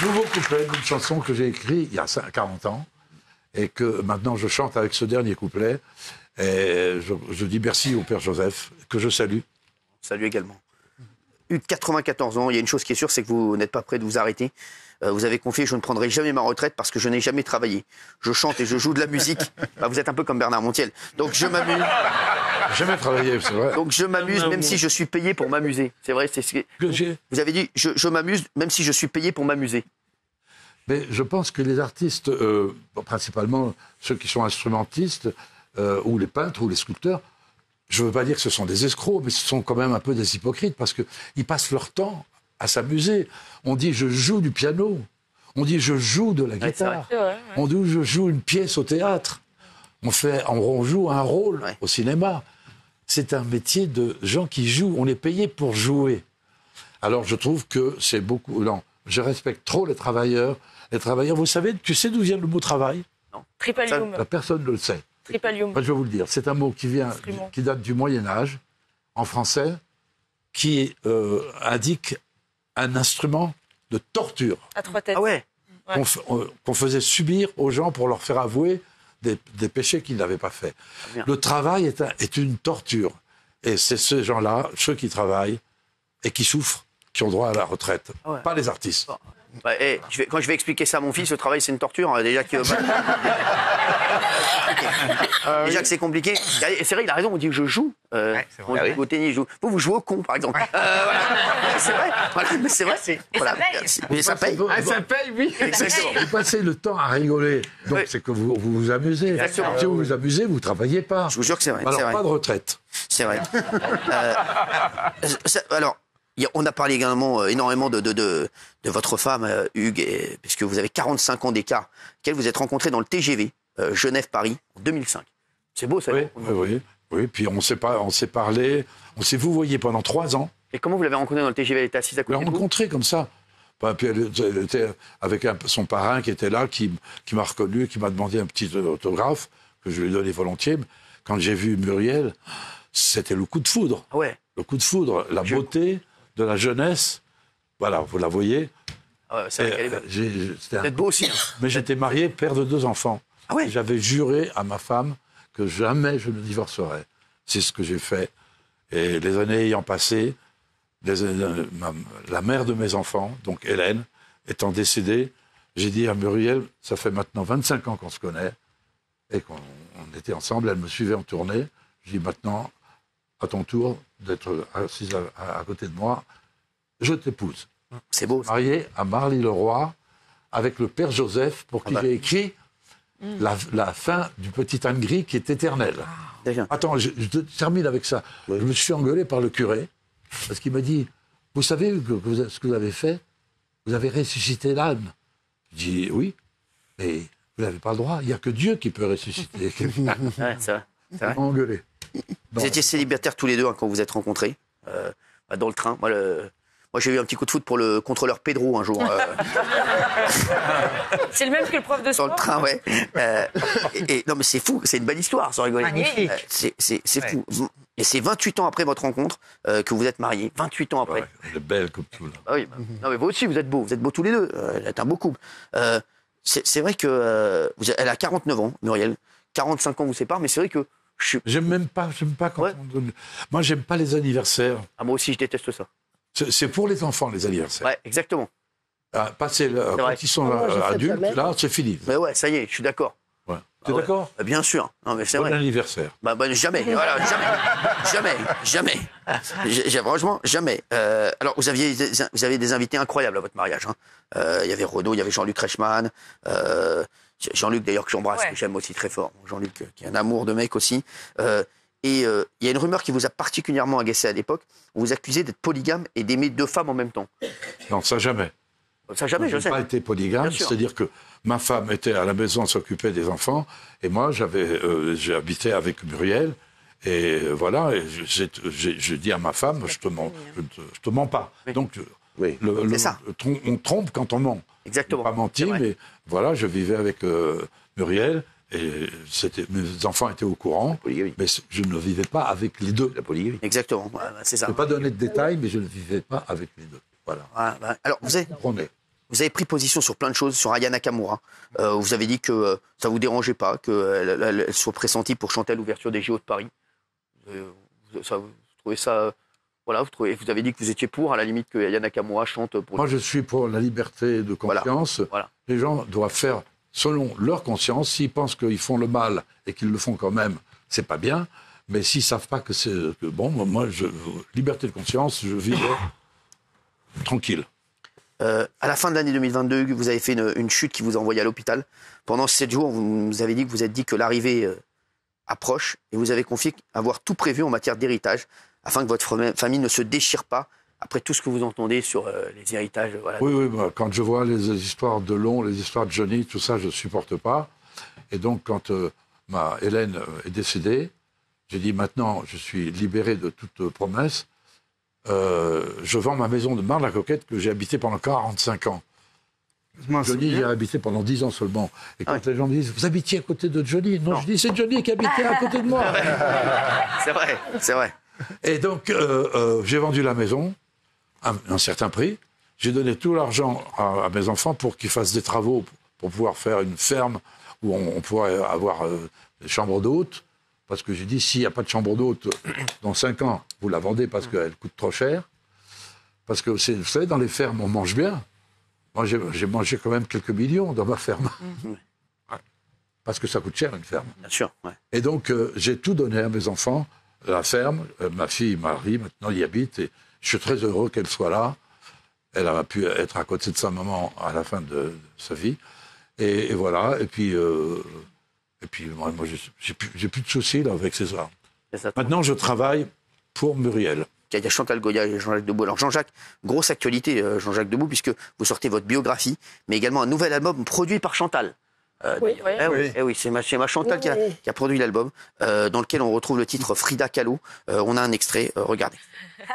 le nouveau couplet d'une chanson que j'ai écrit il y a cin- 40 ans et que maintenant je chante avec ce dernier couplet. Et je, je dis merci au Père Joseph, que je salue. Salut également. Eu 94 ans, il y a une chose qui est sûre, c'est que vous n'êtes pas prêt de vous arrêter. Euh, vous avez confié, je ne prendrai jamais ma retraite parce que je n'ai jamais travaillé. Je chante et je joue de la musique. Bah, vous êtes un peu comme Bernard Montiel. Donc je m'amuse. Jamais travaillé, c'est vrai. Donc je m'amuse même si je suis payé pour m'amuser. C'est vrai, c'est ce que... Vous avez dit, je, je m'amuse même si je suis payé pour m'amuser. Mais je pense que les artistes, euh, principalement ceux qui sont instrumentistes, euh, ou les peintres, ou les sculpteurs, je ne veux pas dire que ce sont des escrocs, mais ce sont quand même un peu des hypocrites, parce qu'ils passent leur temps à s'amuser. On dit je joue du piano, on dit je joue de la guitare, vrai, on dit je joue une pièce au théâtre, on, fait, on joue un rôle au cinéma. C'est un métier de gens qui jouent, on est payé pour jouer. Alors je trouve que c'est beaucoup. Non, je respecte trop les travailleurs. Les travailleurs, vous savez, tu sais d'où vient le mot travail? Tripalium. La personne ne le sait. Tripalium. Moi, je vais vous le dire. C'est un mot qui vient, qui date du Moyen Âge, en français, qui euh, indique un instrument de torture À trois têtes. Ah ouais qu'on euh, qu'on faisait subir aux gens pour leur faire avouer des, des péchés qu'ils n'avaient pas faits. bien. Le travail est, un- est une torture. Et c'est ces gens-là, ceux qui travaillent et qui souffrent, qui ont droit à la retraite. Ah ouais. Pas les artistes. Bah, eh, je vais- quand je vais expliquer ça à mon fils, le travail c'est une torture. hein, déjà que, déjà que c'est compliqué. C'est vrai, il a raison. On dit que je joue. Euh, on dit au tennis, je joue. Vous, vous jouez au con, par exemple. Euh, voilà. C'est vrai. Voilà, mais c'est vrai. Et Voilà. ça paye. Mais ça paye. Ah, ça paye, oui. Exactement. Vous passez le temps à rigoler. Donc, c'est que vous, vous vous amusez. Exactement. Si vous vous amusez, vous ne travaillez pas. Je vous jure que c'est vrai. Alors, vrai. pas de retraite. C'est vrai. Euh, ça- alors, on a parlé également euh, énormément de, de, de, de votre femme, euh, Hugues, puisque vous avez 45 ans d'écart, qu'elle vous êtes rencontré dans le TGV euh, Genève-Paris en 2005. C'est beau ça Oui, oui, oui. Oui, puis on s'est pas, on s'est parlé, on s'est vous voyez pendant trois ans. Et comment vous l'avez rencontrée dans le TGV Elle était assise à On côté l'a de vous? rencontré comme ça. Puis elle, était avec un- son parrain qui était là, qui, qui m'a reconnu, qui m'a demandé un petit autographe que je lui ai donné volontiers. Quand j'ai vu Muriel, c'était le coup de foudre. Ah ouais? Le coup de foudre, la beauté de la jeunesse. Voilà, vous la voyez. Ah euh, belle. j'ai- c'était un- beau aussi. hein. Mais j'étais marié, père de deux enfants. Ah ouais J'avais juré à ma femme que jamais je ne divorcerais. C'est ce que j'ai fait. Et les années ayant passé, les- euh, ma- la mère de mes enfants, donc Hélène, étant décédée, j'ai dit à Muriel, ça fait maintenant 25 ans qu'on se connaît et qu'on on était ensemble, elle me suivait en tournée. Je dis maintenant, à ton tour d'être assise à, à- à côté de moi, je t'épouse. C'est beau. Marié à Marly Leroy avec le père Joseph pour qui bah. j'ai écrit la, la fin du petit Anne Gris qui est éternelle. Attends, je, je termine avec ça. Je me suis engueulé par le curé parce qu'il m'a dit Vous savez que, que vous- ce que vous avez fait? Vous avez ressuscité l'âne. Je dis Oui, mais vous n'avez pas le droit. Il n'y a que Dieu qui peut ressusciter. Ouais, c'est vrai. C'est Vous étiez célibataires tous les deux hein, quand vous vous êtes rencontrés euh, dans le train. Moi, le- moi, j'ai eu un petit coup de foot pour le contrôleur Pedro un jour. euh, C'est le même que le prof de dans sport le train, ouais. Euh, et, et- non, mais c'est fou, c'est une belle histoire, sans rigoler. Magnifique. Euh, c'est fou. Et c'est 28 ans après votre rencontre euh, que vous êtes mariés. 28 ans après. Elle est belle comme tout. Là. Ah oui, bah, non, mais vous aussi, vous êtes beaux. Vous êtes beaux tous les deux. Euh, vous êtes un beau couple. Euh, c'est vrai que euh, vous elle a 49 ans, Muriel. 45 ans vous séparent, mais c'est vrai que je. J'aime même pas, j'aime pas quand on donne. Moi, j'aime pas les anniversaires. Ah, moi aussi, je déteste ça. C'est c'est pour les enfants, les anniversaires. Ouais, exactement. Ah, passer le- C'est quand vrai. ils sont Ah, moi, euh, adultes, là, c'est fini. Mais ouais, ça y est, je suis d'accord. Ouais. T'es Ah ouais. d'accord? Bien sûr. Non, mais c'est Bon vrai. anniversaire. Bah, bah, jamais, voilà, jamais, jamais, jamais. Franchement, jamais. Euh, alors, vous aviez, des- vous avez des invités incroyables à votre mariage. hein. Euh, Il y avait Renaud, il y avait Jean-Luc Reichmann, euh, Jean-Luc d'ailleurs que j'embrasse, Ouais. que j'aime aussi très fort. Jean-Luc, euh, qui est un amour de mec aussi. Euh, et euh, il y a une rumeur qui vous a particulièrement agacé à l'époque. On vous accusait d'être polygame et d'aimer deux femmes en même temps. Non, ça jamais. Ça jamais, je sais. pas été polygame, c'est-à-dire que ma femme était à la maison, s'occupait des enfants, et moi, j'avais, euh, j'ai habité avec Muriel, et voilà, et j'ai, dis à ma femme, je te mens, je te, je te mens pas. Donc, le- le- ça. le trom- on trompe quand on ment. Exactement. Pas menti, mais voilà, je vivais avec euh, Muriel, et mes enfants étaient au courant, mais je ne vivais pas avec les deux. La polygamie. Exactement, c'est ça. Je ne vais pas donner de détails, mais je ne vivais pas avec les deux. Voilà. Ah, bah, alors, vous avez, vous avez pris position sur plein de choses, sur Aya Nakamura. Euh, vous avez dit que euh, ça vous dérangeait pas qu'elle elle, elle soit pressentie pour chanter à l'ouverture des JO de Paris. Euh, ça, vous trouvez ça... Voilà, vous, trouvez, vous avez dit que vous étiez pour, à la limite, que Aya Nakamura chante pour... Moi, je suis pour la liberté de conscience. Les gens doivent faire selon leur conscience. S'ils pensent qu'ils font le mal et qu'ils le font quand même, c'est pas bien. Mais s'ils savent pas que c'est que bon, moi, je, liberté de conscience, je vivais tranquille. Euh, à la fin de l'année 2022, vous avez fait une, une chute qui vous a envoyé à l'hôpital. Pendant sept jours, vous nous avez dit que vous êtes dit que l'arrivée euh, approche et vous avez confié avoir tout prévu en matière d'héritage afin que votre fam- famille ne se déchire pas après tout ce que vous entendez sur euh, les héritages. euh, Voilà. Oui, oui, bah, quand je vois les histoires de Long, les histoires de Johnny, tout ça, je ne supporte pas. Et donc, quand euh, ma Hélène est décédée, j'ai dit maintenant, je suis libéré de toute promesse. Euh, je vends ma maison de Marne-la-Coquette que j'ai habitée pendant 45 ans. Johnny y a habité pendant 10 ans seulement. Et quand les gens me disent, vous habitiez à côté de Johnny? Non, je dis, c'est Johnny qui habitait à côté de moi. C'est vrai, c'est vrai. Et donc, euh, euh, j'ai vendu la maison à un certain prix. J'ai donné tout l'argent à, à mes enfants pour qu'ils fassent des travaux pour pouvoir faire une ferme où on, on pourrait avoir euh, des chambres d'hôtes. Parce que j'ai dit, s'il n'y a pas de chambre d'hôte dans 5 ans, vous la vendez parce qu'elle coûte trop cher. Parce que, vous savez, dans les fermes, on mange bien. Moi, j'ai mangé quand même quelques millions dans ma ferme. Ouais. Parce que ça coûte cher, une ferme. Bien sûr, ouais. Et donc, euh, j'ai tout donné à mes enfants, la ferme. Euh, ma fille, Marie, maintenant, y habite. Et je suis très heureux qu'elle soit là. Elle a pu être à côté de sa maman à la fin de, de sa vie. Et, et voilà. Et puis, euh, et puis moi, moi, j'ai- j'ai plus, j'ai plus de soucis là, avec César. Maintenant, je travaille pour Muriel. Il y a Chantal Goya et Jean-Jacques Debout. Alors Jean-Jacques, grosse actualité, euh, Jean-Jacques Debout, puisque vous sortez votre biographie, mais également un nouvel album produit par Chantal. Euh, Oui, d'ailleurs. oui. Eh oui, eh oui, c'est ma, ma Chantal qui, a, Oui. qui a produit l'album, euh, dans lequel on retrouve le titre Frida Kahlo. Euh, on a un extrait, euh, regardez.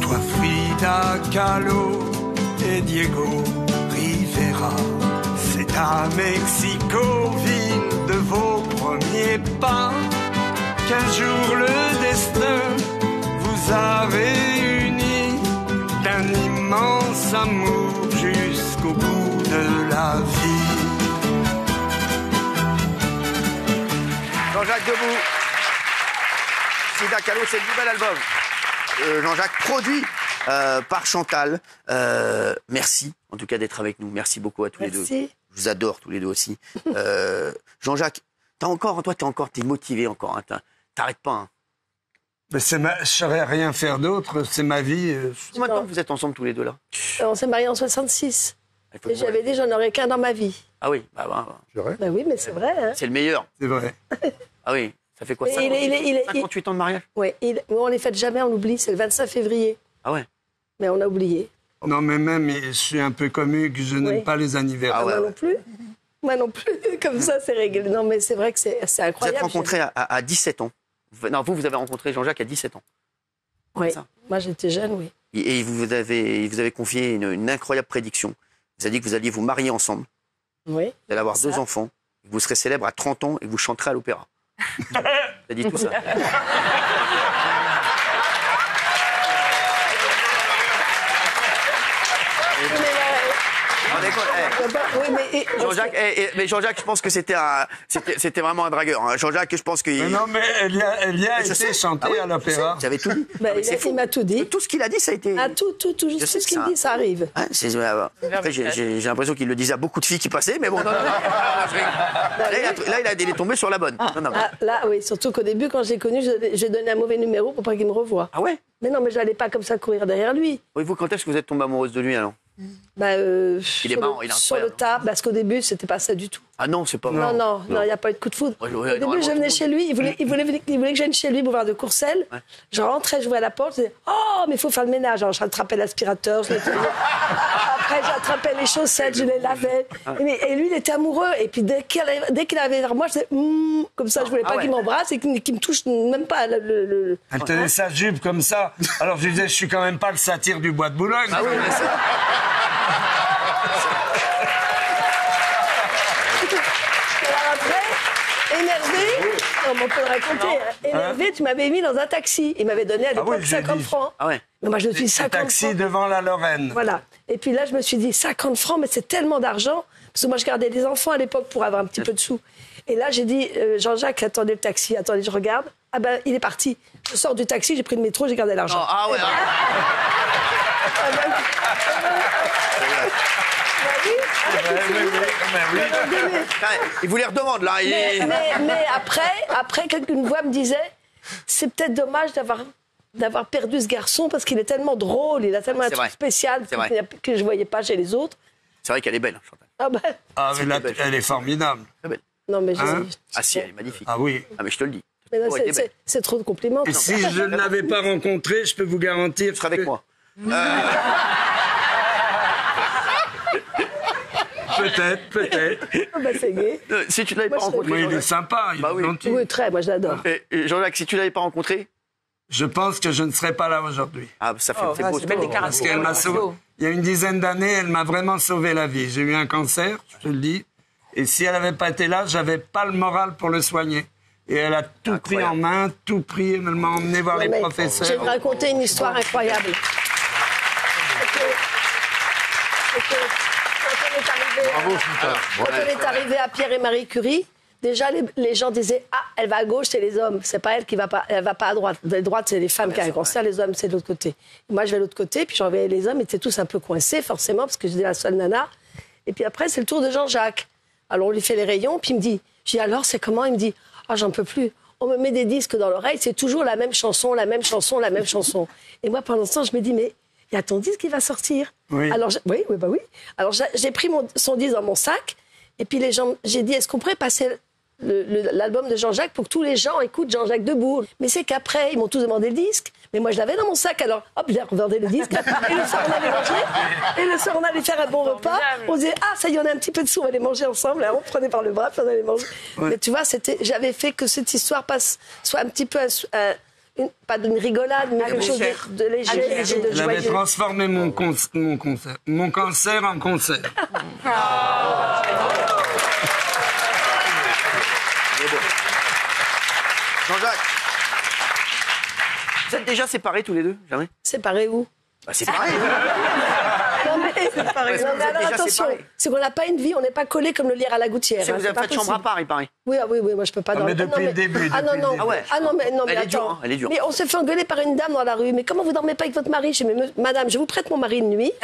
Toi Frida Kahlo et Diego Rivera, c'est à Mexico, ville premier pas qu'un jour le destin vous a réunis d'un immense amour jusqu'au bout de la vie. Jean-Jacques Debout. Sida Kahlo, c'est le nouvel album. Euh, Jean-Jacques produit euh, par Chantal. Euh, merci en tout cas d'être avec nous. Merci beaucoup à tous les deux. Merci. Je vous adore tous les deux aussi. Euh, Jean-Jacques, t'as encore, toi, t'es encore, t'es motivé encore. Hein, T'arrêtes pas. Hein. Mais c'est ma... je saurais rien faire d'autre, c'est ma vie. euh, Combien de temps vous êtes ensemble tous les deux là On s'est mariés en 66. Il faut Et que- j'avais dit, j'en aurais qu'un dans ma vie. Ah oui, bah, bah, bah. Ben oui, mais c'est vrai. Hein. c'est le meilleur. C'est vrai. Ah oui, ça fait quoi Mais il est- il est- il est- 58 ans de mariage Oui, il... mais on les fête jamais, on oublie. C'est le 25 février. Ah ouais Mais on a oublié. Non, mais même, je suis un peu commu que je n'aime Oui. pas les anniversaires. Moi non plus. Moi non plus. Comme ça, c'est réglé. Non, mais c'est vrai que c'est c'est Vous incroyable. êtes rencontrés à, à- à 17 ans. Vous- Non, vous, vous avez rencontré Jean-Jacques à 17 ans. Oui. Moi, j'étais jeune, oui. Et et vous avez, vous avez confié une, une incroyable prédiction. Vous avez dit que vous alliez vous marier ensemble, Oui. vous allez avoir Ça. deux enfants, vous serez célèbre à 30 ans et vous chanterez à l'opéra. Vous avez dit tout ça. Déconne, eh. Oui, Jean-Jacques, eh, eh, mais Jean-Jacques, je pense que c'était un- c'était c'était vraiment un dragueur. hein. Jean-Jacques, je pense qu'il. Mais non, mais elle y a, été chantée Ah oui, à l'opéra. J'avais tout dit. Ben, Ah, mais il, m'a tout dit. Tout ce qu'il a dit, ça a été. Ah, tout, tout, tout, juste Je sais tout ce qu'il ça- dit, ça arrive. Hein, après, j'ai- l'impression qu'il le disait à beaucoup de filles qui passaient, mais bon. non, non, non, là, il a, là, il a- il est tombé sur la bonne. Non, non, Ah, là, oui, surtout qu'au début, quand j'ai connu, je- j'ai donné un mauvais numéro pour pas qu'il me revoie. Ah ouais? Mais non, mais j'allais pas comme ça courir derrière lui. Oui, vous, quand est-ce que vous êtes tombée amoureuse de lui alors? Bah, euh, Il est sur marrant, le, il est Sur le incroyable. tas, parce qu'au début, c'était pas ça du tout. Ah non, c'est pas vrai. Non, non, non, il n'y a pas eu de coup de foudre. Ouais, ouais, Au début, je venais chez lui, il voulait, il voulait, il voulait que j'aille chez lui, boulevard de Courcelles. Je rentrais, je ouvrais la porte, je disais Oh, mais il faut faire le ménage. Alors, j'attrapais l'aspirateur, je. Après, j'attrapais les chaussettes, je les lavais. Ah. Et, mais- et lui, il était amoureux. Et puis, dès qu'il arrivait, dès qu'il arrivait vers moi, je disais Hum Comme ça, je voulais Ah pas ouais. qu'il m'embrasse et qu'il qu'il me touche même pas le. le- le- Elle tenait sa jupe comme ça. Alors je lui disais, je suis quand même pas le satire du bois de Boulogne. Ah oui, mais c'est- Alors après, mais on peut le raconter, hein. énervé, tu m'avais mis dans un taxi. Il m'avait donné à Ah l'époque oui, j'ai 50 dit. francs. Ah ouais. Mais moi, je me suis dit Un 50 taxi francs. devant la Lorraine. Voilà. Et puis là, je me suis dit 50 francs, mais c'est tellement d'argent. Parce que moi, je gardais des enfants à l'époque pour avoir un petit peu de sous. Et là, j'ai dit, euh, Jean-Jacques, attendez le taxi, attendez, je regarde. Ah ben, il est parti. Je sors du taxi, j'ai pris le métro, j'ai gardé l'argent. Ah ouais. Il vous les redemande là. Mais, est- mais- mais après, après, quelqu'une voix me disait, c'est peut-être dommage d'avoir d'avoir perdu ce garçon parce qu'il est tellement drôle, il a tellement un truc vrai. spécial que, je voyais pas chez les autres. C'est vrai qu'elle est belle, hein, Chantal. Ah ben, Ah, mais là, elle est formidable. Belle. non mais je- Hein Ah si, elle est magnifique. Ah oui. Ah mais je te le dis. Oh, c'est- trop de compliments. Et si je ne l'avais pas rencontré, je peux vous garantir. seras avec moi. Peut-être, peut-être. Ah ben, c'est gay. Euh, si tu ne l'avais Moi, pas je- rencontré. Mais il est sympa, il Bah est oui. gentil. Oui, très, moi je l'adore. Et- et Jean-Jacques, si tu ne l'avais pas rencontré, Je pense que je ne serais pas là aujourd'hui. ah, ça fait Oh, c'est ah, beau. c'est une belle beau. déclaration. Parce qu'elle m'a sauvé. Il y a une dizaine d'années, elle m'a vraiment sauvé la vie. J'ai eu un cancer, je te le dis. Et si elle n'avait pas été là, j'avais pas le moral pour le soigner. Et elle a tout pris en main, tout pris. Elle m'a emmené voir Ouais, les mais Je professeurs. vais vous raconter une histoire incroyable. C'est que- c'est que quand on quand on est arrivé à Pierre et Marie Curie, déjà les, les gens disaient ah elle va à gauche c'est les hommes, c'est pas elle qui va pas, elle va pas à droite. De droite c'est les femmes qui ont un cancer, les hommes c'est de l'autre côté. Moi je vais de l'autre côté, puis j'en voyais les hommes étaient tous un peu coincés forcément parce que j'étais la seule nana. Et puis après c'est le tour de Jean-Jacques. Alors on lui fait les rayons, puis il me dit, je dis alors c'est comment? Il me dit ah j'en peux plus. On me met des disques dans l'oreille, c'est toujours la même chanson, la même chanson, la même chanson. Et moi pendant ce temps je me dis mais il y a ton disque qui va sortir. Oui. Alors oui oui bah oui. Alors j'ai- pris mon, son disque dans mon sac et puis les gens j'ai dit est-ce qu'on pourrait passer l'album de Jean-Jacques pour que tous les gens écoutent Jean-Jacques Debout? Mais c'est qu'après, ils m'ont tous demandé le disque. Mais moi, je l'avais dans mon sac, alors hop, j'ai revendé le disque. Et le soir, on allait manger. Et le soir, on allait faire un bon repas. On disait, ah, ça y est, on a un petit peu de sous, on va aller manger ensemble. Alors, on prenait par le bras, puis on allait manger. Mais tu vois, c'était, j'avais fait que cette histoire passe, soit un petit peu, un- un- pas d'une rigolade, mais quelque chose de, léger et de J'avais transformé mon, con, mon, concert, mon cancer en concert. Ah. Jean-Jacques, vous êtes déjà séparés tous les deux, jamais? Séparés où bah, Séparés non mais alors, attention, c'est qu'on n'a pas une vie, on n'est pas collés comme le lierre à la gouttière. Si hein, vous avez pas fait chambre à part, il paraît. Oui, ah oui, oui, moi je peux pas Ah, dormir. mais depuis le début, Ah non, depuis non. le début. Ah ouais. Ah non, mais, non, mais Elle est dure, hein, elle est dure. Mais on s'est fait engueuler par une dame dans la rue. Mais comment vous dormez pas avec votre mari Je dis, madame, je vous prête mon mari de nuit.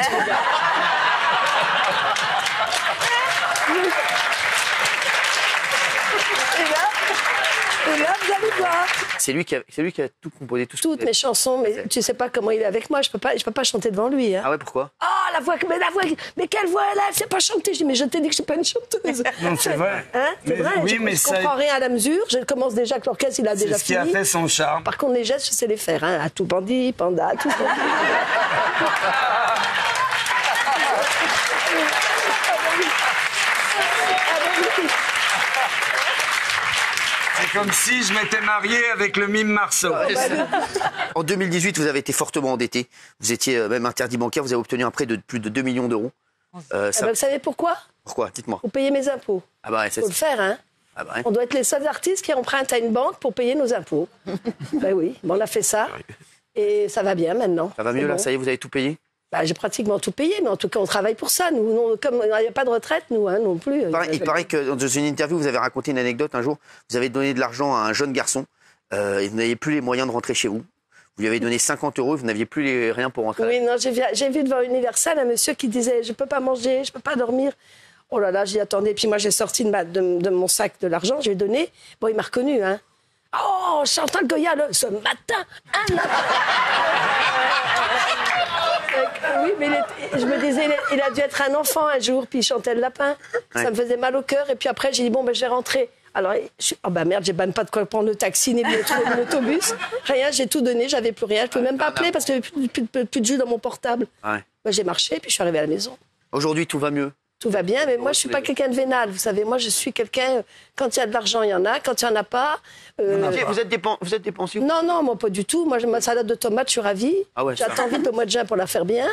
et là, et là, vous allez voir. C'est lui, qui a, c'est lui qui a tout composé, tout ce Toutes mes chansons, mais tu sais pas comment il est avec moi. Je peux pas, je peux pas chanter devant lui. Hein. Ah ouais, pourquoi? Ah, la voix, mais la voix, mais quelle voix elle a Elle sait pas chanter. Je dis, mais je t'ai dit que je suis pas une chanteuse. Non, c'est vrai. Hein c'est Mais- vrai. oui, je, mais je ça- comprends rien à la mesure. Je commence déjà que l'orchestre, il a C'est déjà ce qui a fait son charme. Par contre, les gestes, je sais les faire. Hein. À tout bandit, panda, tout bandit. C'est comme si je m'étais marié avec le mime Marceau. En 2018, vous avez été fortement endetté. Vous étiez euh, même interdit bancaire. Vous avez obtenu un prêt de plus de 2 millions d'euros. Euh, Eh ça- ben, vous savez pourquoi? Pourquoi? Dites-moi. Pour payer mes impôts. Ah bah ouais, c'est faut le faire, hein. Ah bah ouais. On doit être les seuls artistes qui empruntent à une banque pour payer nos impôts. ben oui, bon, on a fait ça. Et ça va bien maintenant. Ça va mieux là, ça y est, vous avez tout payé? Bah, J'ai pratiquement tout payé, mais en tout cas, on travaille pour ça. Nous, non, comme il n'y a pas de retraite, nous, hein, non plus. Il paraît, il paraît que dans une interview, vous avez raconté une anecdote un jour. Vous avez donné de l'argent à un jeune garçon euh, et vous n'aviez plus les moyens de rentrer chez vous. Vous lui avez donné 50 euros et vous n'aviez plus les- rien pour rentrer. Oui, non, j'ai vu, j'ai vu devant Universal un monsieur qui disait Je peux pas manger, je peux pas dormir. Oh là là, j'ai attendu. Puis moi, j'ai sorti de, ma- de- de mon sac de l'argent, je lui ai donné. Bon, il m'a reconnu, hein. Oh, Chantal Goya, le- ce matin, un matin. Euh, Oui, mais je me disais, il a, dû être un enfant un jour, puis il chantait le lapin. Ouais. Ça me faisait mal au cœur. Et puis après, j'ai dit, bon, ben, je vais rentrer. Alors, je suis, oh bah merde, j'ai même pas de quoi prendre le taxi, ni l'autobus. Rien, j'ai tout donné, j'avais plus rien. Je peux même pas appeler parce que j'avais plus, plus- plus- plus de jus dans mon portable. Ouais. Bah, j'ai marché, puis je suis arrivée à la maison. Aujourd'hui, tout va mieux? Tout va bien, mais moi, je suis pas quelqu'un de vénal. Vous savez, moi, je suis quelqu'un, quand il y a de l'argent, il y en a. Quand il y en a pas. euh, Vous êtes, dépen- vous êtes dépensier non, non, moi pas du tout. Moi, j'ai ma salade de tomates, je suis ravie. Ah ouais. J'attends vite le mois de juin pour la faire bien.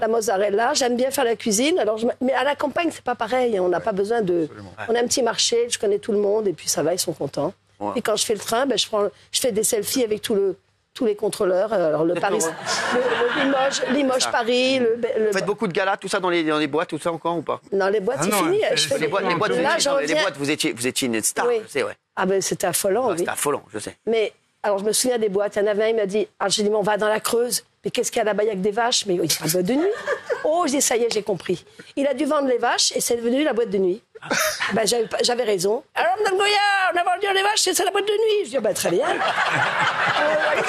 La mozzarella, j'aime bien faire la cuisine. Alors, je mais à la campagne, c'est pas pareil. On n'a pas besoin de. On a un petit marché, je connais tout le monde et puis ça va, ils sont contents. Ouais. Et quand je fais le train, ben, je prends, je fais des selfies avec tout le. Tous les contrôleurs, Euh, alors le Paris, le, le Limoges, Limoges. Paris, le, le- Vous faites beaucoup de galas, tout ça dans les, dans les boîtes, tout ça encore ou pas? Non les boîtes Ah c'est fini. hein, Je fais les, boîtes, les, boîtes, vous là, étiez, dans les boîtes, vous étiez, vous étiez une star, Oui. je sais, ouais. Ah ben c'était affolant. oui. C'était affolant, je sais. Mais alors je me souviens des boîtes. Il y en avait un, il m'a dit, alors j'ai dit, mais on va dans la Creuse. Mais qu'est-ce qu'il y a là-bas? Il y a que des vaches. Mais il n'y a pas de nuit. Oh, je dis, ça y est, j'ai compris. Il a dû vendre les vaches et c'est devenu la boîte de nuit. Ben, j'avais, pas- j'avais raison. Alors, Mme Goya, on a vendu les vaches, c'est ça la boîte de nuit. Je dis, ben, très bien. Oh,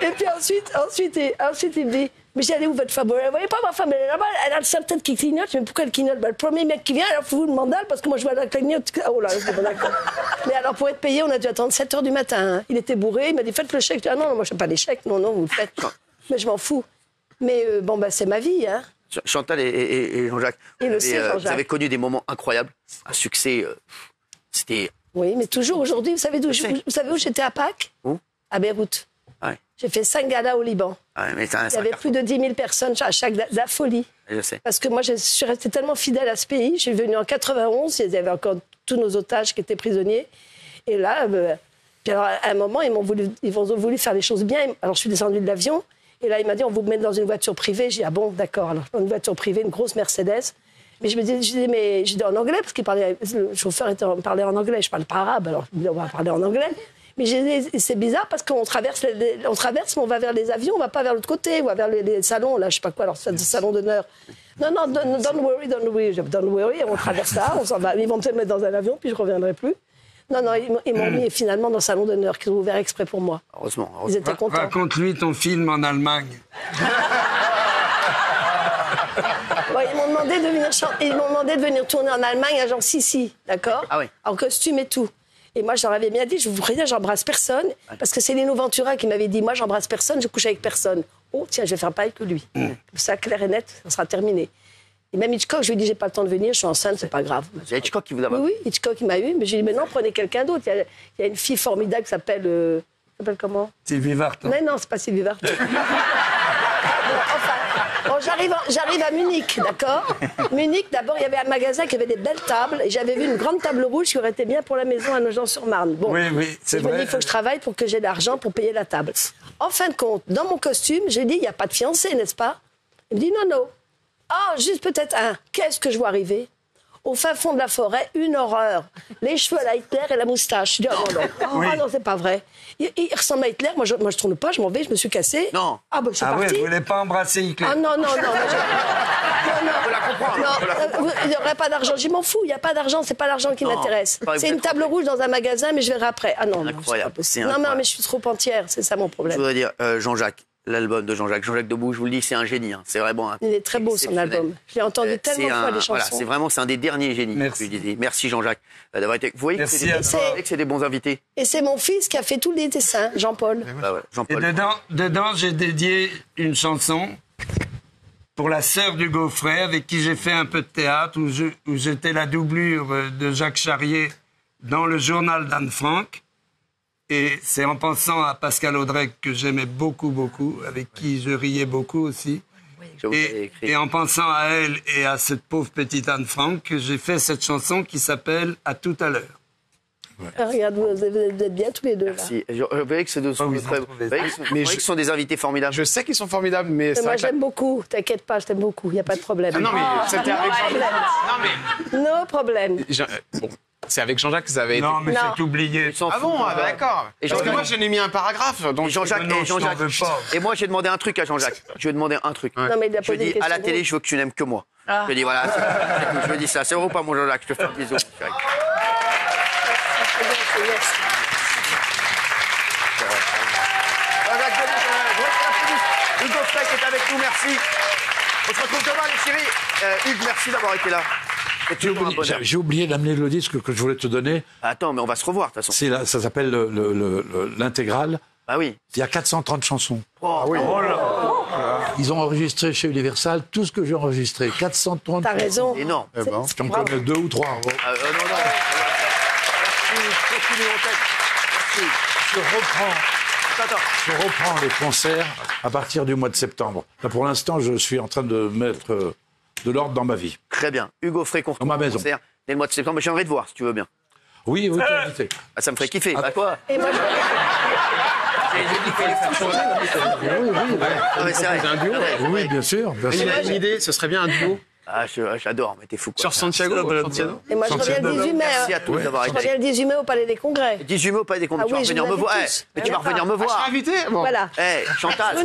et puis ensuite, ensuite, il- ensuite, il me dit, mais j'ai allé où votre femme? Vous voyez pas ma femme, elle est là-bas, elle a le seul tête qui clignote. Mais pourquoi elle clignote? Ben, Le premier mec qui vient, alors faut vous le mandale parce que moi je vois la clignote. Oh là, je d'accord. Mais alors pour être payé, on a dû attendre 7 h du matin. hein. Il était bourré, il m'a dit, faites le chèque. Je dis, ah non, non, moi je fais pas les chèques. Non, non, vous le faites. Mais je m'en fous. Mais euh, bon, ben, c'est ma vie. Hein. Ch- Chantal et, et- et Jean-Jacques, vous, euh, vous avez connu des moments incroyables, un succès. euh, C'était. Oui, mais toujours aujourd'hui, vous savez, d'où, vous savez où j'étais à Pâques? Où? À Beyrouth. Ouais. J'ai fait 5 galas au Liban. Ouais, mais un- Il y avait plus de 10 000 personnes à chaque de la folie. Je sais. Parce que moi, je suis restée tellement fidèle à ce pays. Je suis venue en 91, il y avait encore tous nos otages qui étaient prisonniers. Et là, euh, puis alors, à un moment, ils m'ont voulu, ils ont voulu faire les choses bien. Alors, je suis descendue de l'avion. Et là, il m'a dit, on vous met dans une voiture privée. J'ai dit, ah bon, d'accord. Alors, une voiture privée, une grosse Mercedes. Mais je me disais, je disais, mais je dis en anglais, parce qu'il parlait, le chauffeur était parlait en anglais. Je parle pas arabe, alors dis, on va parler en anglais. Mais c'est bizarre parce qu'on traverse, on traverse, mais on va vers les avions, on va pas vers l'autre côté, on va vers les, salons, là, je sais pas quoi, alors c'est des salons d'honneur. Non, non, don't, don't worry, don't worry, dis, don't worry, on traverse ça, on s'en va. Ils vont peut-être me mettre dans un avion, puis je reviendrai plus. Non, non, ils m'ont- m'ont mis finalement dans le salon d'honneur qu'ils ont ouvert exprès pour moi. Heureusement. Ils étaient contents. Raconte-lui ton film en Allemagne. Ils m'ont demandé de venir chan- ils m'ont demandé de venir tourner en Allemagne à genre Sissi, d'accord Ah oui. En costume et tout. Et moi, je leur avais bien dit, je vous préviens, j'embrasse personne, parce que c'est Lino Ventura qui m'avait dit, moi, j'embrasse personne, je couche avec personne. Oh, tiens, je vais faire pareil que lui. Mm. Comme ça, clair et net, ça sera terminé. Et même Hitchcock, je lui ai dit, j'ai pas le temps de venir, je suis enceinte, c'est pas grave. C'est Hitchcock qui vous a. Oui, oui, Hitchcock, il m'a eu, mais j'ai dit, mais non, prenez quelqu'un d'autre. Il y, a, il y a une fille formidable qui s'appelle. euh, elle s'appelle comment? Sylvie Vartan. Mais non, c'est pas Sylvie Vartan. enfin, Bon, j'arrive, en- j'arrive à Munich, d'accord? Munich, d'abord, il y avait un magasin qui avait des belles tables et j'avais vu une grande table rouge qui aurait été bien pour la maison à Nogent-sur-Marne. Bon, Oui, oui, c'est je me vrai. dis, il faut que je travaille pour que j'ai de l'argent pour payer la table. En fin de compte, dans mon costume, j'ai dit, il n'y a pas de fiancé, n'est-ce pas? Il me dit, non, non. Ah, juste peut-être un. Qu'est-ce que je vois arriver? Au fin fond de la forêt, une horreur. Les cheveux à la Hitler et la moustache. Je dis, ah non, non, Oui. Ah non, c'est pas vrai. Il, il ressemble à Hitler. Moi, je, moi, je tourne pas, je m'en vais, je me suis cassé. Non. Ah, bah, je suis Ah oui, vous voulez pas embrasser Hitler? Ah non, non, non. non, je- non, non. la comprendre. Je euh, il n'y aurait pas d'argent. Je m'en fous, il n'y a pas d'argent, c'est pas l'argent qui Non, m'intéresse. C'est une table rouge dans un magasin, mais je verrai après. Ah non, non, c'est Incroyable, pas possible. Non, non, mais je suis trop entière, c'est ça mon Je problème. voudrais dire, euh, Jean-Jacques, l'album de Jean-Jacques. Jean-Jacques Debout, je vous le dis, c'est un génie. hein. C'est vraiment un. Il est très beau son album. Je l'ai entendu Euh, tellement de fois les chansons. Voilà, c'est vraiment c'est un des derniers génies. Merci. je. Merci Jean-Jacques euh, d'avoir été. Vous voyez que Merci c'est des, bons invités. Et c'est mon fils qui a fait tous les dessins, Jean-Paul. Bah ouais, Et Jean-Paul. dedans, dedans j'ai dédié une chanson pour la sœur du Gaufret, avec qui j'ai fait un peu de théâtre, où j'étais la doublure euh, de Jacques Charrier dans le journal d'Anne Frank. Et c'est en pensant à Pascal Audrey que j'aimais beaucoup, beaucoup, avec qui je riais beaucoup aussi. Je Et, écrit. et en pensant à elle et à cette pauvre petite Anne Frank, que j'ai fait cette chanson qui s'appelle À tout à l'heure. Ah, regarde, vous, êtes bien tous les deux là. Si, je- vous voyez que de Oh, vous très- vous voyez que ce- Mais je- ce sont des invités formidables. Je sais qu'ils sont formidables, mais Mais c'est moi la- j'aime beaucoup, t'inquiète pas, je t'aime beaucoup, il n'y a pas de problème. Ah non, mais c'était avec Jean-Jacques. Non, mais No problème. Euh, bon, c'est avec Jean-Jacques que ça avait été. Non, mais c'est oublié. Ah bon, ah, d'accord. Et Parce que moi, je n'ai mis un paragraphe. Donc Et Jean-Jacques, Non, et Jean-Jacques. veux pas. Et moi, j'ai demandé un truc à Jean-Jacques. Je lui ai demandé un truc. Non, mais Je lui ai dit, à la télé, je veux que tu n'aimes que moi. Je lui ai dit, voilà, c'est- je lui ai dit ça. C'est vrai ou pas, mon Jean-Jacques Je te fais un bisou. Denis, euh, Frey qui est avec nous, merci. On se retrouve demain, les chéris. Euh, Hugues, merci d'avoir été là. J'ai oublié, d'amener le disque que je voulais te donner. Attends, mais on va se revoir, de toute façon. C'est la- ça s'appelle le- le- le- le- l'intégrale. Ah oui. Il y a 430 chansons. Oh, Ils ont enregistré chez Universal tout ce que j'ai enregistré. 430. T'as raison. Énorme. Eh ben, J'en connais deux ou trois. Bon, Ah, euh, non, non. Merci, continue, on t'aide. Merci. Je reprends, Attends, attends. je reprends les concerts à partir du mois de septembre. Là, pour l'instant, je suis en train de mettre euh, de l'ordre dans ma vie. Très bien. Hugo retrouve Dans ma maison. concert dès le mois de septembre. Mais j'aimerais te voir, si tu veux bien. Oui, oui, invité. Ah, ça me ferait kiffer. Bah quoi Et moi, je- Oui, oui, oui. Ah, vrai. un duo. Oui, bien sûr. Bien sûr. une idée, ce serait bien un duo Ah, je- j'adore, mais t'es fou. Quoi. sur Santiago. Santiago. et moi, je reviens le 18 mai. Merci à tous d'avoir Je été. reviens le 18 mai au Palais des Congrès. 18 mots, pas des comptes. Ah tu vas oui, je revenir me voir. Eh, mais tu vas revenir me Ah, je voir. suis invité Bon. Voilà. Eh, Chantal,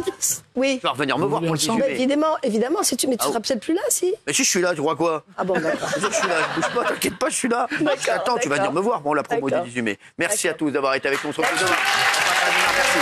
Oui. tu vas revenir me voir pour le 18 Mais mai. évidemment, évidemment, si tu, mais tu Ah, seras peut-être plus là, si. Mais si je suis là, tu crois quoi? Ah bon, d'accord. Je suis là, je bouge pas, t'inquiète pas, je suis là. Attends, tu vas venir me voir pour la promo du D'accord. 18 mai. Merci à tous d'avoir été avec nous. On se retrouve demain. Merci.